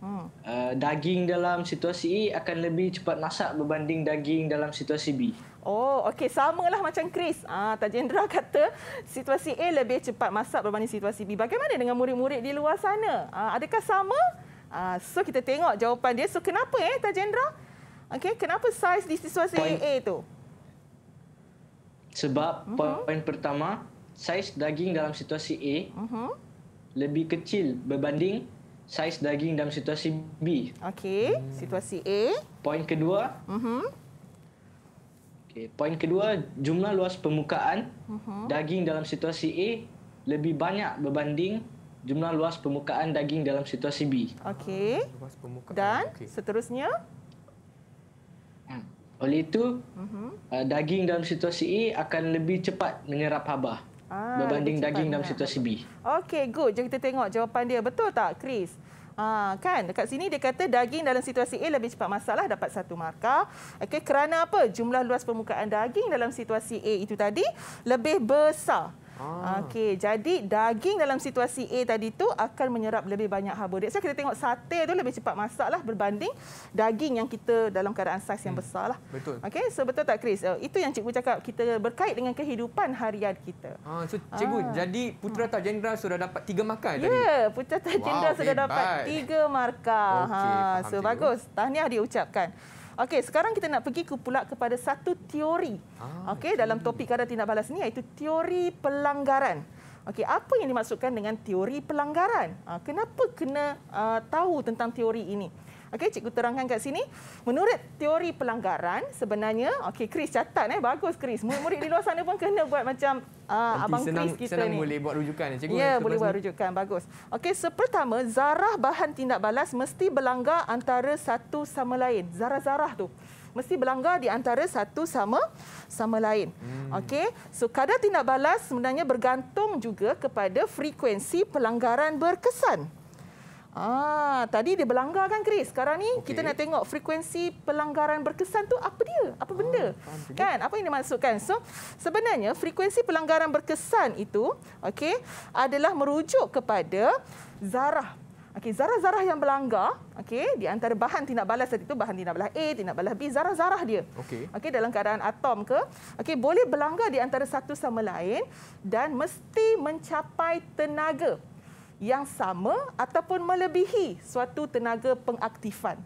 Hmm.
uh, daging dalam situasi A akan lebih cepat masak berbanding daging dalam situasi B.
Oh, okey. Samalah macam Chris. Ah, Tajendra [LAUGHS] kata situasi A lebih cepat masak berbanding situasi B. Bagaimana dengan murid-murid di luar sana? Ah, adakah sama Uh, so kita tengok jawapan dia. So kenapa eh Tajendra? Okey, kenapa saiz di situasi
Point.
AA tu?
Sebab uh-huh. poin pertama, saiz daging dalam situasi A
Uh-huh.
lebih kecil berbanding saiz daging dalam situasi B.
Okey, situasi A.
Poin kedua,
Uh-huh.
Okay, poin kedua jumlah luas permukaan
Uh-huh.
daging dalam situasi A lebih banyak berbanding jumlah luas permukaan daging dalam situasi B.
Okey.
Luas permukaan.
Dan
Okey.
seterusnya?
Oleh itu,
Uh-huh.
uh, daging dalam situasi A akan lebih cepat menyerap haba
Ah,
berbanding daging dalam situasi B.
Okey, good. Jom kita tengok jawapan dia. Betul tak, Chris? Ha, kan dekat sini dia kata daging dalam situasi A lebih cepat masak lah dapat satu markah. Okey kerana apa? Jumlah luas permukaan daging dalam situasi A itu tadi lebih besar. Ah. Okey, jadi daging dalam situasi A tadi tu akan menyerap lebih banyak karbohidrat. So kita tengok sate tu lebih cepat masak lah berbanding daging yang kita dalam keadaan saiz yang besar lah.
Betul.
Okey, so betul tak Chris? Uh, itu yang cikgu cakap kita berkait dengan kehidupan harian kita.
Ah, so cikgu,
Ah.
jadi Putra Tajendra sudah dapat tiga markah
Ya,
tadi?
yeah, Putra Tajendra
Wow,
sudah dapat
hebat.
tiga markah.
Okey,
ha, so
cikgu.
bagus. Tahniah diucapkan. Okey, sekarang kita nak pergi ke pula kepada satu teori.
Ah,
Okey, dalam topik kada tindak balas ni iaitu teori pelanggaran. Okey, apa yang dimaksudkan dengan teori pelanggaran? Ha, kenapa kena uh, tahu tentang teori ini? Okey, cikgu terangkan kat sini. Menurut teori pelanggaran, sebenarnya, okey, Chris catat eh, bagus Chris. Murid-murid di luar sana pun kena buat macam uh, abang
senang,
Chris kita
senang
ni.
boleh buat rujukan ya, cikgu.
Ya,
eh,
boleh buat
ni.
rujukan. Bagus. Okey, so pertama, zarah bahan tindak balas mesti berlanggar antara satu sama lain. Zarah-zarah tu mesti berlanggar di antara satu sama sama lain. Hmm. Okey, so kadar tindak balas sebenarnya bergantung juga kepada frekuensi pelanggaran berkesan. Ah, tadi dia berlanggar kan Chris? Sekarang ni okay. kita nak tengok frekuensi pelanggaran berkesan tu apa dia? Apa benda?
Ah,
kan? Apa yang dimaksudkan? So, sebenarnya frekuensi pelanggaran berkesan itu okey adalah merujuk kepada zarah Okey, zarah-zarah yang berlanggar, okey, di antara bahan tindak balas tadi itu bahan tindak balas A, tindak balas B, zarah-zarah dia.
Okey.
Okey, dalam keadaan atom ke, okey, boleh berlanggar di antara satu sama lain dan mesti mencapai tenaga yang sama ataupun melebihi suatu tenaga pengaktifan.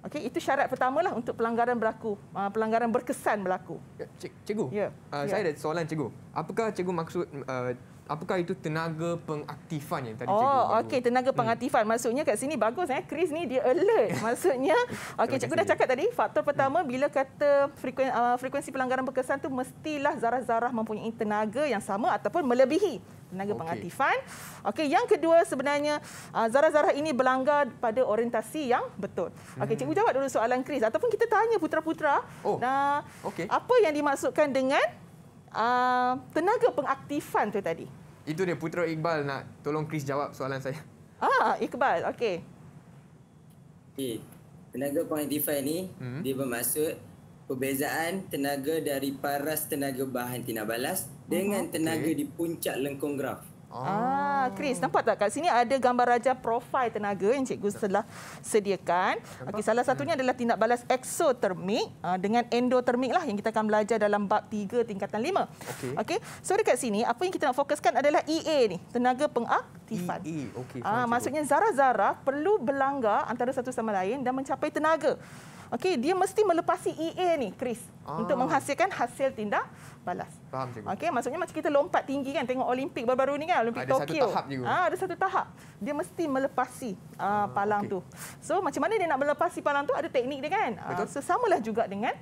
Okey, itu syarat pertamalah untuk pelanggaran berlaku, uh, pelanggaran berkesan berlaku.
Ya, Cik, cikgu,
Ya,
uh,
ya.
saya ada soalan cikgu. Apakah cikgu maksud, uh, apakah itu tenaga pengaktifan yang tadi cikgu
Oh, okey tenaga pengaktifan. Maksudnya kat sini bagus eh. Chris ni dia alert. [LAUGHS] Maksudnya okey cikgu dah cakap tadi faktor pertama bila kata frekuen, uh, frekuensi pelanggaran berkesan tu mestilah zarah-zarah mempunyai tenaga yang sama ataupun melebihi tenaga
Okey.
pengaktifan. Okey, yang kedua sebenarnya uh, zarah-zarah ini berlanggar pada orientasi yang betul. Okey, cikgu jawab dulu soalan Chris ataupun kita tanya putra-putra.
Oh,
Nah,
okey.
apa yang dimaksudkan dengan uh, tenaga pengaktifan tu tadi?
Itu dia Putra Iqbal nak tolong Chris jawab soalan saya.
Ah, Iqbal. Okey.
Okey. Tenaga pengaktifan ni
Hmm.
dia bermaksud perbezaan tenaga dari paras tenaga bahan tindak balas dengan tenaga di puncak lengkung graf.
Ah, Chris, nampak tak kat sini ada gambar raja profil tenaga yang cikgu telah sediakan. Okey, salah satunya adalah tindak balas eksotermik ah, dengan endotermik lah yang kita akan belajar dalam bab 3 tingkatan 5.
Okey.
Okey, so dekat sini apa yang kita nak fokuskan adalah EA ni, tenaga pengaktifan.
EA, okey.
Ah, maksudnya zarah-zarah perlu berlanggar antara satu sama lain dan mencapai tenaga. Okey, dia mesti melepasi EA ni, Chris,
Ah.
untuk menghasilkan hasil tindak balas.
Faham cikgu.
Okey, maksudnya macam kita lompat tinggi kan tengok Olimpik baru-baru ni kan, Olimpik
Ada satu
Tokyo.
tahap juga.
Ah, ada satu tahap. Dia mesti melepasi uh, palang
okey.
tu. So macam mana dia nak melepasi palang tu ada teknik dia kan. Ah,
Betul.
so samalah juga dengan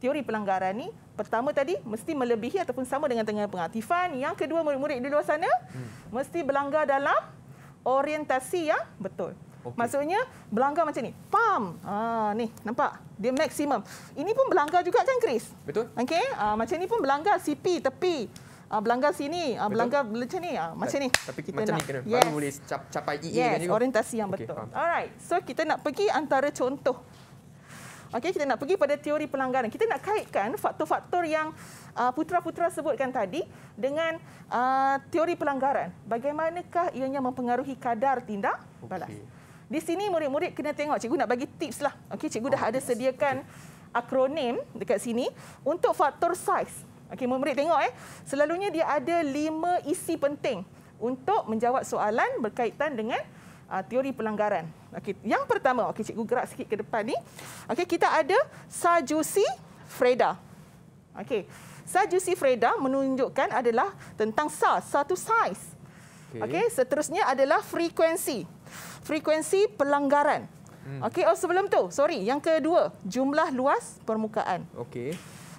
teori pelanggaran ni. Pertama tadi mesti melebihi ataupun sama dengan tengah pengaktifan. Yang kedua murid-murid di luar sana hmm. mesti berlanggar dalam orientasi yang betul.
Okey.
Maksudnya berlanggar macam ni. Pam. Ah ni nampak? Dia maksimum. Ini pun berlanggar juga kan Chris?
Betul?
Okey, uh, macam ni pun berlanggar CP tepi. Uh, berlanggar sini, uh,
Betul.
berlanggar macam ni, uh, macam ni.
Tapi
Kita
macam
nak-
ni kena.
Yes.
Baru boleh cap, capai EA
Yes,
kan cikgu?
orientasi yang
Okey,
betul.
faham.
Alright, so kita nak pergi antara contoh. Okey, kita nak pergi pada teori pelanggaran. Kita nak kaitkan faktor-faktor yang uh, putra-putra sebutkan tadi dengan uh, teori pelanggaran. Bagaimanakah ianya mempengaruhi kadar tindak balas?
Okey.
Di sini murid-murid kena tengok. Cikgu nak bagi tips lah. Okey, cikgu dah ada sediakan akronim dekat sini untuk faktor saiz. Okey, murid-murid tengok eh. Selalunya dia ada lima isi penting untuk menjawab soalan berkaitan dengan uh, teori pelanggaran. Okey, yang pertama, okey cikgu gerak sikit ke depan ni. Okey, kita ada Sajusi Freda. Okey. Sajusi Freda menunjukkan adalah tentang sa, satu size. Okey, okay, seterusnya adalah frekuensi. Frekuensi pelanggaran. Hmm. Okey, oh sebelum tu, sorry, yang kedua, jumlah luas permukaan.
Okey.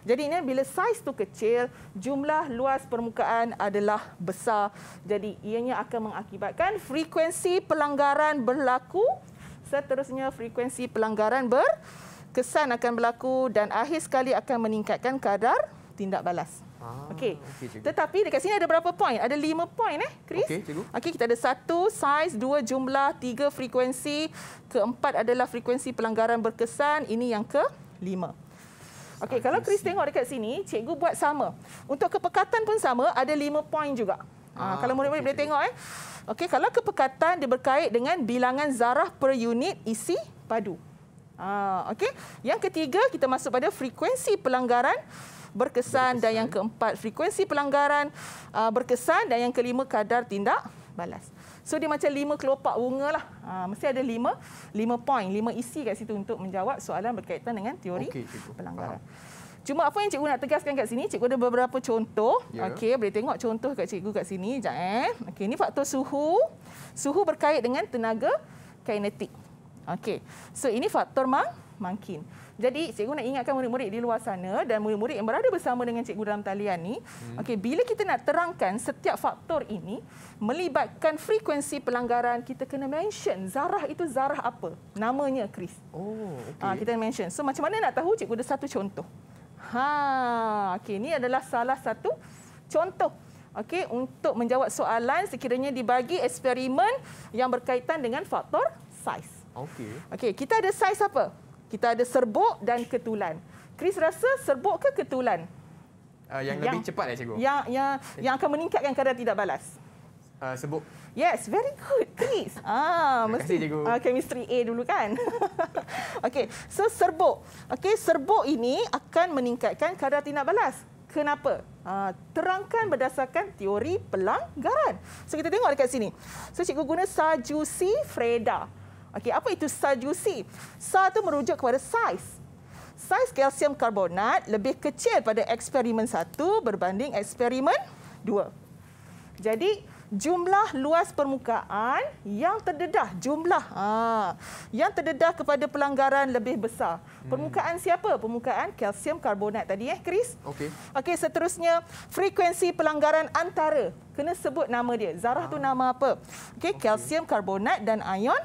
Jadi ini bila saiz tu kecil, jumlah luas permukaan adalah besar. Jadi ianya akan mengakibatkan frekuensi pelanggaran berlaku. Seterusnya frekuensi pelanggaran berkesan akan berlaku dan akhir sekali akan meningkatkan kadar tindak balas. Ah, Okey. Okay, Tetapi dekat sini ada berapa poin? Ada lima poin eh, Chris? Okey, cikgu. Okey, kita ada satu saiz, dua jumlah, tiga frekuensi, keempat adalah frekuensi pelanggaran berkesan, ini yang ke lima. Okey, kalau Chris tengok dekat sini, cikgu buat sama. Untuk kepekatan pun sama, ada lima poin juga. Ah, ah, kalau murid-murid okay, boleh tengok eh. Okey, kalau kepekatan dia berkait dengan bilangan zarah per unit isi padu. Ah, okey. Yang ketiga, kita masuk pada frekuensi pelanggaran berkesan, dan yang keempat frekuensi pelanggaran uh, berkesan dan yang kelima kadar tindak balas. So dia macam lima kelopak bunga lah. Uh, mesti ada lima, lima poin, lima isi kat situ untuk menjawab soalan berkaitan dengan teori okay, pelanggaran. Cuma apa yang cikgu nak tegaskan kat sini, cikgu ada beberapa contoh. Yeah. Okey, boleh tengok contoh kat cikgu kat sini. Sekejap eh. Okey, ini faktor suhu. Suhu berkait dengan tenaga kinetik. Okey. So ini faktor mang makin. Jadi cikgu nak ingatkan murid-murid di luar sana dan murid-murid yang berada bersama dengan cikgu dalam talian ni, hmm. okey bila kita nak terangkan setiap faktor ini melibatkan frekuensi pelanggaran, kita kena mention zarah itu zarah apa? Namanya Chris.
Oh, okey.
Ah kita mention. So macam mana nak tahu cikgu ada satu contoh. Ha, okey ini adalah salah satu contoh. Okey, untuk menjawab soalan sekiranya dibagi eksperimen yang berkaitan dengan faktor saiz.
Okey.
Okey, kita ada saiz apa? Kita ada serbuk dan ketulan. Chris rasa serbuk ke ketulan?
Uh, yang, yang lebih cepat ya cikgu.
Yang yang yang akan meningkatkan kadar tidak balas.
Uh, serbuk.
Yes, very good, Chris. Ah,
Terima mesti cikgu.
Uh, chemistry A dulu kan. [LAUGHS] Okey, so serbuk. Okey, serbuk ini akan meningkatkan kadar tidak balas. Kenapa? Uh, terangkan berdasarkan teori pelanggaran. So kita tengok dekat sini. So cikgu guna Sajusi Freda. Okey, apa itu SAJUC? SA itu merujuk kepada saiz. Saiz kalsium karbonat lebih kecil pada eksperimen 1 berbanding eksperimen 2. Jadi, jumlah luas permukaan yang terdedah, jumlah ha, yang terdedah kepada pelanggaran lebih besar. Hmm. Permukaan siapa? Permukaan kalsium karbonat tadi eh, Chris?
Okey.
Okey, seterusnya frekuensi pelanggaran antara. Kena sebut nama dia. Zarah tu ah. nama apa? Okey, okay. kalsium karbonat dan ion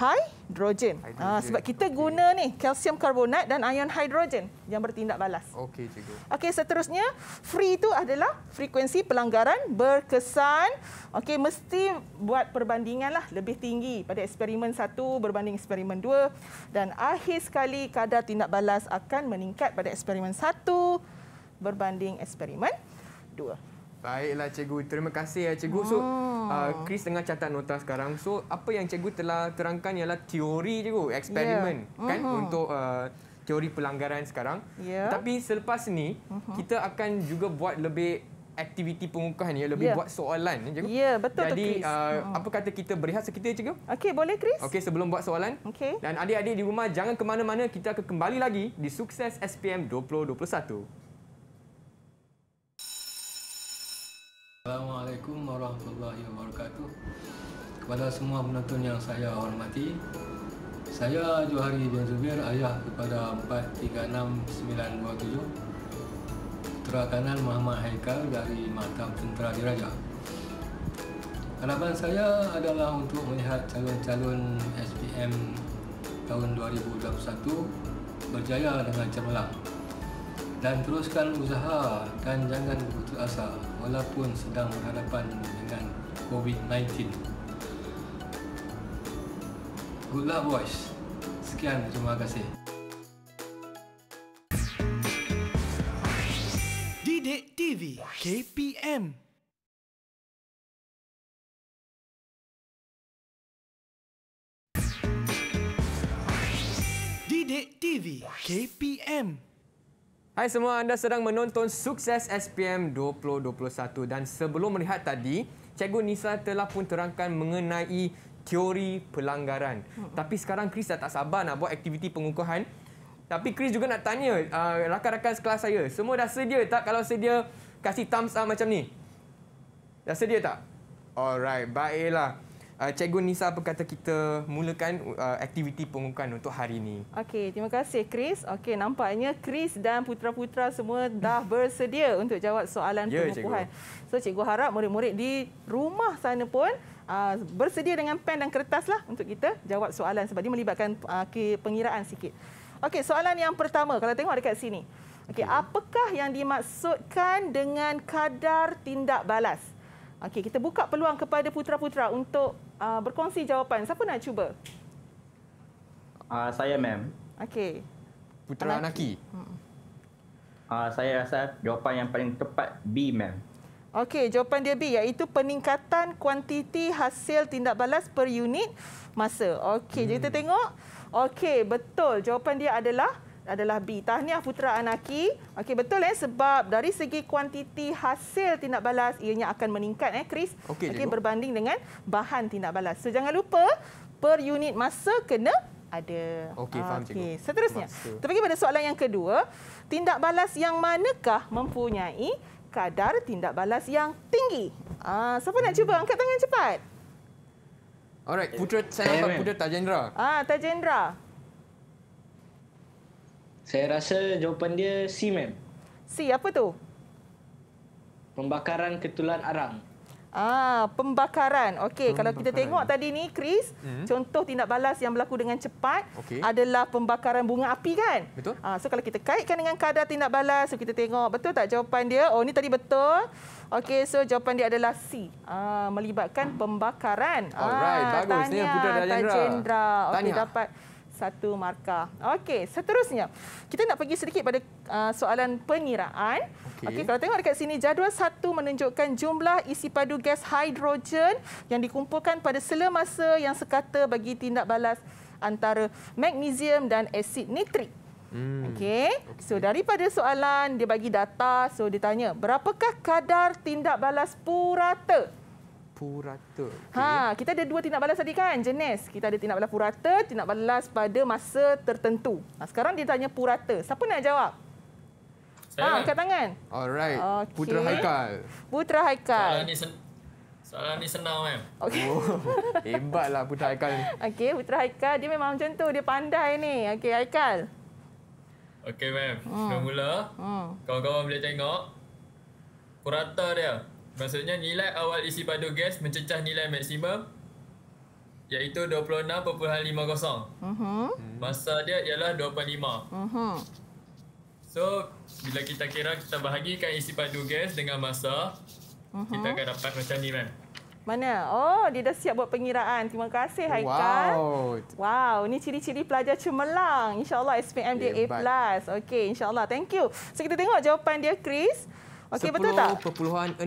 hidrogen. Ha, sebab kita okay. guna ni kalsium karbonat dan ion hidrogen yang bertindak balas.
Okey, cikgu.
Okey, seterusnya free itu adalah frekuensi pelanggaran berkesan. Okey, mesti buat perbandingan lah lebih tinggi pada eksperimen satu berbanding eksperimen dua dan akhir sekali kadar tindak balas akan meningkat pada eksperimen satu berbanding eksperimen dua.
Baiklah cikgu, terima kasih ya cikgu. So, uh, Chris tengah catat nota sekarang. So, apa yang cikgu telah terangkan ialah teori cikgu, eksperimen yeah. kan uh-huh. untuk uh, teori pelanggaran sekarang.
Yeah.
Tapi selepas ni uh-huh. kita akan juga buat lebih aktiviti pengukuhan ya, lebih yeah. buat soalan ya cikgu.
Ya, yeah, betul
Jadi,
tu Chris.
uh, uh-huh. apa kata kita berehat sekitar cikgu?
Okey, boleh Chris.
Okey, sebelum buat soalan.
Okey.
Dan adik-adik di rumah jangan ke mana-mana, kita akan kembali lagi di Sukses SPM 2021.
Assalamualaikum warahmatullahi wabarakatuh. Kepada semua penonton yang saya hormati Saya Johari bin Zubir, ayah kepada 436927 Tentera kanan Muhammad Haikal dari Maktab Tentera Diraja. Harapan saya adalah untuk melihat calon-calon SPM tahun 2021 berjaya dengan cemerlang dan teruskan usaha dan jangan putus asa walaupun sedang berhadapan dengan COVID-19. Good luck boys. Sekian, terima kasih.
Didik TV KPM Didik TV KPM
Hai semua, anda sedang menonton Sukses SPM 2021 dan sebelum melihat tadi, Cikgu Nisa telah pun terangkan mengenai teori pelanggaran. Hmm. Tapi sekarang Chris dah tak sabar nak buat aktiviti pengukuhan. Tapi Chris juga nak tanya uh, rakan-rakan sekelas saya, semua dah sedia tak kalau sedia kasih thumbs up macam ni? Dah sedia tak? Alright, baiklah. Uh, Cikgu Nisa apa kata kita mulakan uh, aktiviti pengukuhan untuk hari ini?
Okey, terima kasih Chris. Okey, nampaknya Chris dan putra-putra semua dah bersedia untuk jawab soalan
Ya,
pengukuhan. So cikgu harap murid-murid di rumah sana pun uh, bersedia dengan pen dan kertas lah untuk kita jawab soalan sebab dia melibatkan uh, pengiraan sikit. Okey, soalan yang pertama kalau tengok dekat sini. Okey, apakah yang dimaksudkan dengan kadar tindak balas? Okey, kita buka peluang kepada putra-putra untuk uh, berkongsi jawapan. Siapa nak cuba?
Uh, saya, ma'am.
Okey.
Putra Anaki.
Uh, saya rasa jawapan yang paling tepat B, ma'am.
Okey, jawapan dia B iaitu peningkatan kuantiti hasil tindak balas per unit masa. Okey, hmm. jadi kita tengok. Okey, betul. Jawapan dia adalah adalah B. Tahniah Putra Anaki. Okey betul eh sebab dari segi kuantiti hasil tindak balas ianya akan meningkat eh Chris.
Okey
okay, berbanding dengan bahan tindak balas. So jangan lupa per unit masa kena ada.
Okey faham cikgu.
Okey, seterusnya. Kita pergi pada soalan yang kedua. Tindak balas yang manakah mempunyai kadar tindak balas yang tinggi? Ah, siapa nak cuba angkat tangan cepat?
Alright, Putra saya nampak Putra Tajendra.
Ah, Tajendra.
Saya rasa jawapan dia C, ma'am.
C, apa tu?
Pembakaran ketulan arang.
Ah, pembakaran. Okey, kalau kita tengok tadi ni Chris, hmm. contoh tindak balas yang berlaku dengan cepat okay. adalah pembakaran bunga api kan?
Betul.
Ah, so kalau kita kaitkan dengan kadar tindak balas, so kita tengok betul tak jawapan dia? Oh, ni tadi betul. Okey, so jawapan dia adalah C. Ah, melibatkan pembakaran.
Alright,
ah,
bagus ni Putra Dajendra.
Tajendra. Okey, dapat satu markah. Okey, seterusnya. Kita nak pergi sedikit pada uh, soalan pengiraan. Okey, okay, kalau tengok dekat sini, jadual satu menunjukkan jumlah isi padu gas hidrogen yang dikumpulkan pada sela masa yang sekata bagi tindak balas antara magnesium dan asid nitrik. Hmm. Okey. Okay. So daripada soalan dia bagi data, so dia tanya, berapakah kadar tindak balas purata
purata. Okay.
Ha, kita ada dua tindak balas tadi kan, jenis. Kita ada tindak balas purata, tindak balas pada masa tertentu. Ha, sekarang dia tanya purata. Siapa nak jawab?
Saya.
Ha, angkat tangan.
Alright. Okay. Putra Haikal.
Putra Haikal.
Soalan ni, sen soalan ni senang, ma'am.
Okay.
Oh, hebatlah Putra Haikal ni.
Okey, Putra Haikal dia memang macam tu. Dia pandai ni. Okey, Haikal.
Okey, ma'am. Hmm. Mula, hmm. kawan-kawan boleh tengok purata dia. Maksudnya nilai awal isi padu gas mencecah nilai maksimum iaitu 26.50. Uh-huh. Masa dia ialah 25. Uh-huh. So, bila kita kira kita bahagikan isi padu gas dengan masa, uh-huh. kita akan dapat macam ni, ma'am.
Mana? Oh, dia dah siap buat pengiraan. Terima kasih, Haikal.
Wow.
Wow, ini ciri-ciri pelajar cemerlang. InsyaAllah SPM dia A+. Okey, insyaAllah. Thank you. So, kita tengok jawapan dia, Chris. Okey, betul tak?
10.6.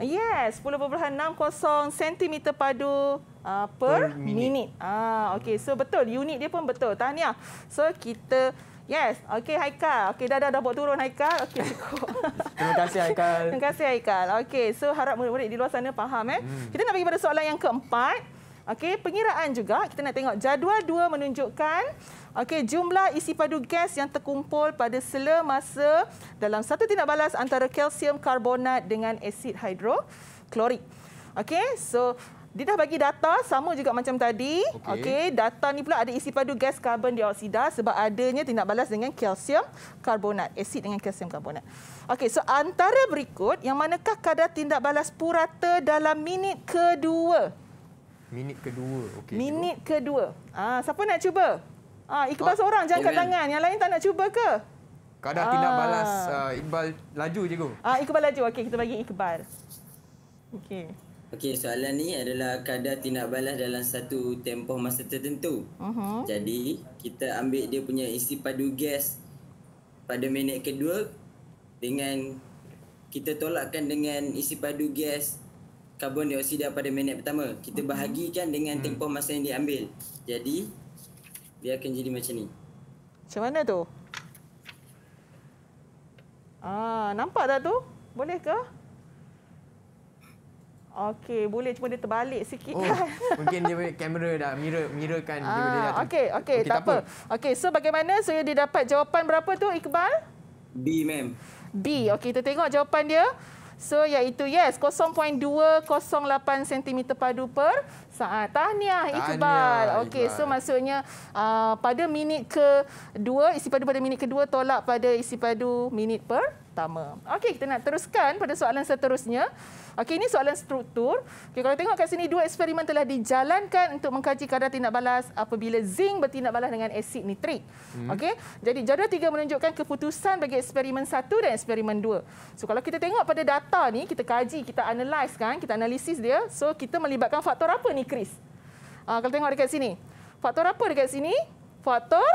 Yes, 10.60 cm padu uh, per, per minit. minit. Ah, okey, so betul. Unit dia pun betul. Tahniah. So kita Yes, okey Haikal. Okey dah dah dah buat turun Haikal. Okey [LAUGHS] cukup.
Terima kasih Haikal.
Terima kasih Haikal. Okey, so harap murid-murid di luar sana faham eh. Hmm. Kita nak pergi pada soalan yang keempat. Okey, pengiraan juga kita nak tengok jadual dua menunjukkan Okey, jumlah isi padu gas yang terkumpul pada sela masa dalam satu tindak balas antara kalsium karbonat dengan asid hidroklorik. Okey, so dia dah bagi data sama juga macam tadi. Okey, okay, data ni pula ada isi padu gas karbon dioksida sebab adanya tindak balas dengan kalsium karbonat, asid dengan kalsium karbonat. Okey, so antara berikut yang manakah kadar tindak balas purata dalam minit kedua?
Minit kedua. Okey.
Minit kedua. Ah, siapa nak cuba? Ah, Iqbal ah, seorang jangan angkat tangan. Yang lain tak nak cuba ke?
Kadar ah. tindak balas uh, Iqbal laju je go.
Ah, Iqbal laju. Okey, kita bagi Iqbal. Okey.
Okey, soalan ni adalah kadar tindak balas dalam satu tempoh masa tertentu. Uh-huh. Jadi, kita ambil dia punya isi padu gas pada minit kedua dengan kita tolakkan dengan isi padu gas karbon dioksida pada minit pertama. Kita uh-huh. bahagikan dengan hmm. tempoh masa yang diambil. Jadi, dia akan jadi macam ni.
Macam mana tu? Ah, nampak tak tu? Boleh ke? Okey, boleh cuma dia terbalik sikit
Oh,
kan. [LAUGHS]
mungkin dia punya kamera dah mirror mirrorkan dia boleh dah.
Ah, okey, okey, tak, apa. Okey, so bagaimana so dia dapat jawapan berapa tu Iqbal?
B, ma'am.
B. Okey, kita tengok jawapan dia. So iaitu yes 0.208 cm padu per saat. Tahniah Iqbal. Okey, so maksudnya uh, pada minit kedua isi padu pada minit kedua tolak pada isi padu minit pertama. Okey, kita nak teruskan pada soalan seterusnya. Okey, ini soalan struktur. Okey, kalau tengok kat sini dua eksperimen telah dijalankan untuk mengkaji kadar tindak balas apabila zinc bertindak balas dengan asid nitrik. Hmm. Okey, jadi jadual tiga menunjukkan keputusan bagi eksperimen satu dan eksperimen dua. So kalau kita tengok pada data ni, kita kaji, kita analyse kan, kita analisis dia. So kita melibatkan faktor apa ni Chris? Uh, kalau tengok dekat sini. Faktor apa dekat sini? Faktor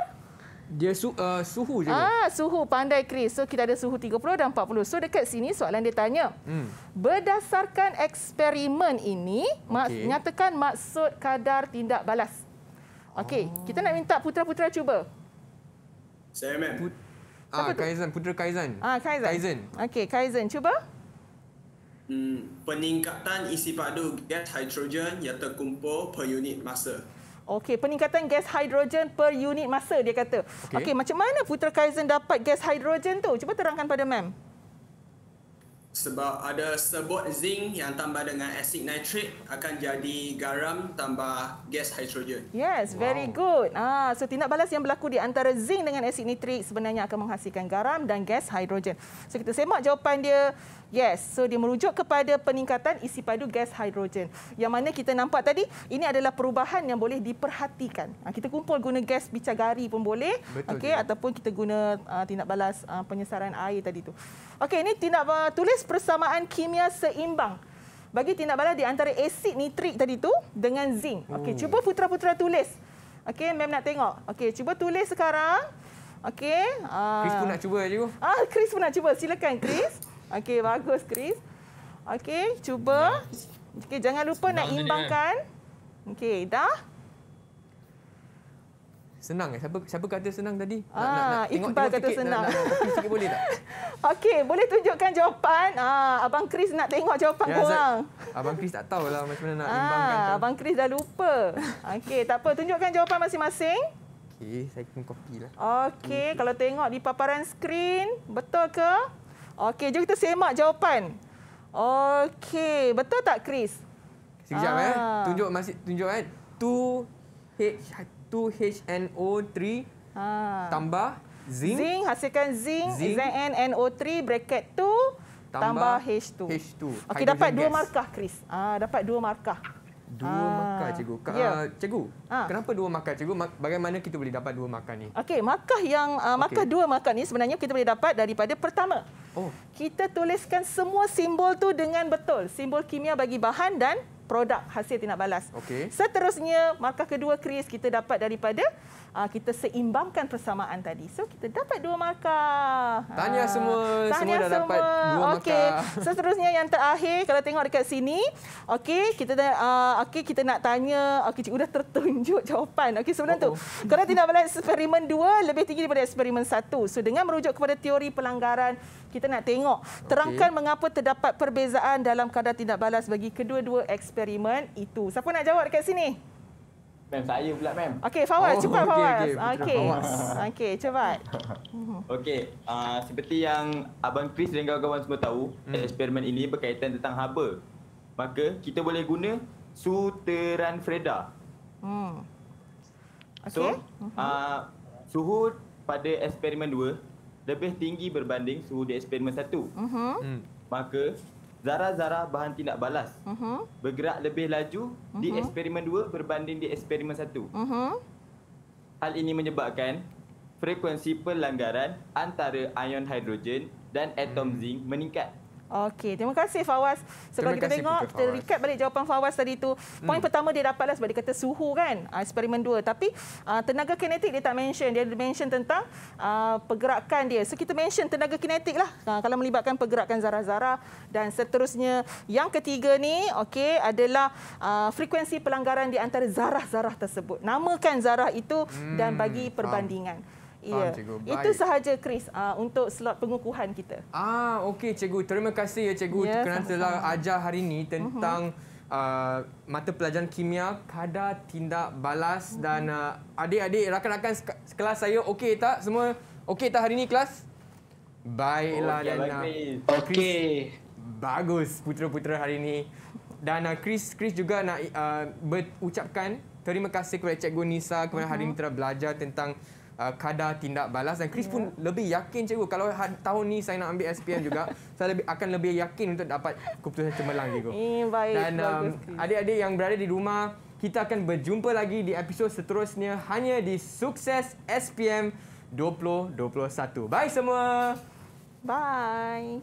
Dia su, uh, suhu je.
Ah, suhu pandai Chris. So kita ada suhu 30 dan 40. So dekat sini soalan dia tanya.
Hmm.
Berdasarkan eksperimen ini, mak,
Okey.
nyatakan maksud kadar tindak balas. Okey,
Oh.
kita nak minta putra-putra cuba.
Saya, ma'am.
Ah, Kaizen, Putra Kaizen.
Ah, Kaizen.
Kaizen.
Okey, Kaizen cuba.
Hmm, peningkatan isi padu gas hidrogen yang terkumpul per unit masa.
Okey, peningkatan gas hidrogen per unit masa dia kata. Okey, okay, macam mana Putra Kaizen dapat gas hidrogen tu? Cuba terangkan pada ma'am.
Sebab ada sebut zinc yang tambah dengan asid nitrit akan jadi garam tambah gas hidrogen.
Yes, very good. Ah, so tindak balas yang berlaku di antara zinc dengan asid nitrik sebenarnya akan menghasilkan garam dan gas hidrogen. So kita semak jawapan dia. Yes, so dia merujuk kepada peningkatan isi padu gas hidrogen. Yang mana kita nampak tadi, ini adalah perubahan yang boleh diperhatikan. Ah, kita kumpul guna gas bicagari pun boleh.
Betul
Okey, ataupun kita guna uh, tindak balas uh, penyesaran air tadi tu. Okey, ini tindak uh, tulis persamaan kimia seimbang bagi tindak balas di antara asid nitrik tadi tu dengan zinc. Okey,
Oh.
cuba putra-putra tulis. Okey, mem nak tengok. Okey, cuba tulis sekarang. Okey. ah.
Chris pun nak cuba cikgu.
Ah, Chris pun nak cuba. Silakan Chris. Okey, bagus Chris. Okey, cuba. Okey, jangan lupa nak
Senang ni,
imbangkan. Okey, dah?
Senang eh? Siapa siapa kata senang tadi?
Ah, Iqbal kata
sikit,
senang.
Nak, nak, nak, sikit boleh tak? [LAUGHS]
Okey, boleh tunjukkan jawapan. Ah, Abang Chris nak tengok jawapan
Ya,
korang.
Zat, Abang Chris tak tahulah macam mana nak imbangkan
Ah,
tu.
Abang Chris dah lupa. Okey, tak apa. Tunjukkan jawapan masing-masing.
Okey, saya pun copy lah.
Okey, kalau tengok di paparan skrin, betul ke? Okey, jom kita semak jawapan. Okey, betul tak Chris?
Sekejap eh.
Ah.
Tunjuk masih tunjuk eh. 2H 2HNO3
Ha.
tambah zinc,
Zinc hasilkan zinc,
Zinc.
ZnNO3 bracket 2 tambah,
Tambah
H2.
H2,
Okey, dapat dua markah Chris. Ah, dapat dua markah.
Dua
Ah,
markah cikgu. Ka,
ya.
uh, cikgu,
Ah.
kenapa dua markah cikgu? Ma- Bagaimana kita boleh dapat dua markah ni?
Okey, markah yang uh, markah
Okey.
dua markah ni sebenarnya kita boleh dapat daripada pertama.
Oh,
Kita tuliskan semua simbol tu dengan betul. Simbol kimia bagi bahan dan produk hasil tindak balas.
Okey.
Seterusnya, markah kedua Chris kita dapat daripada uh, kita seimbangkan persamaan tadi. So kita dapat dua markah.
Tahniah
Ah,
semua. Semua
tahniah
dah dapat dua
Okey.
markah. [LAUGHS]
Seterusnya yang terakhir kalau tengok dekat sini, okey, kita uh, okey kita nak tanya, okey cikgu dah tertunjuk [LAUGHS] jawapan. Okey sebelum
Oh,
tu, kalau tindak balas eksperimen 2 lebih tinggi daripada eksperimen 1. So dengan merujuk kepada teori pelanggaran, kita nak tengok terangkan mengapa terdapat perbezaan dalam kadar tindak balas bagi kedua-dua eksperimen itu. Siapa nak jawab dekat sini?
Mem, saya pula, Mem.
Okey, Fawaz,
Oh,
cepat
okey,
Fawaz.
okey. Fawaz.
Okey, cepat. [LAUGHS]
Okey, uh, seperti yang Abang Chris dan kawan-kawan semua tahu, hmm. eksperimen ini berkaitan tentang haba. Maka kita boleh guna suteran Freda.
Hmm.
So,
Okey.
uh, suhu pada eksperimen 2 lebih tinggi berbanding suhu di eksperimen 1.
Mhm.
hmm.
Maka zarah-zarah bahan tindak balas
Mhm.
bergerak lebih laju di
Mhm.
eksperimen 2 berbanding di eksperimen 1.
Mhm.
Hal ini menyebabkan frekuensi pelanggaran antara ion hidrogen dan atom zinc meningkat.
Okey, terima kasih Fawaz. So kalau
Terima
kita
kasih,
tengok, kita
Fawaz.
recap balik jawapan Fawaz tadi tu. Poin
Hmm.
pertama dia dapatlah sebab dia kata suhu kan, uh, eksperimen 2. Tapi uh, tenaga kinetik dia tak mention. Dia mention tentang uh, pergerakan dia. So kita mention tenaga kinetik lah uh, kalau melibatkan pergerakan zarah-zarah. Dan seterusnya, yang ketiga ni okey adalah uh, frekuensi pelanggaran di antara zarah-zarah tersebut. Namakan zarah itu dan
Hmm,
bagi perbandingan.
Faham,
Ya.
cikgu.
Itu
Baik.
sahaja Chris uh, untuk slot pengukuhan kita.
Ah, okey cikgu. Terima kasih ya cikgu
Ya,
kerana
sama-sama.
telah ajar hari ini tentang uh, mata pelajaran kimia, kadar tindak balas dan uh, adik-adik rakan-rakan kelas saya okey tak? Semua okey tak hari ini kelas? Baiklah
Okey,
dan uh.
Okey.
Bagus putera-putera hari ini. Dan uh, Chris Chris juga nak uh, berucapkan terima kasih kepada Cikgu Nisa kerana hari ini telah belajar tentang uh, kadar tindak balas dan Chris pun lebih yakin cikgu kalau ha- tahun ni saya nak ambil SPM juga [LAUGHS] saya lebih akan lebih yakin untuk dapat keputusan cemerlang cikgu.
Eh, baik.
Dan um, adik-adik yang berada di rumah, kita akan berjumpa lagi di episod seterusnya hanya di Sukses SPM 2021. Bye semua.
Bye.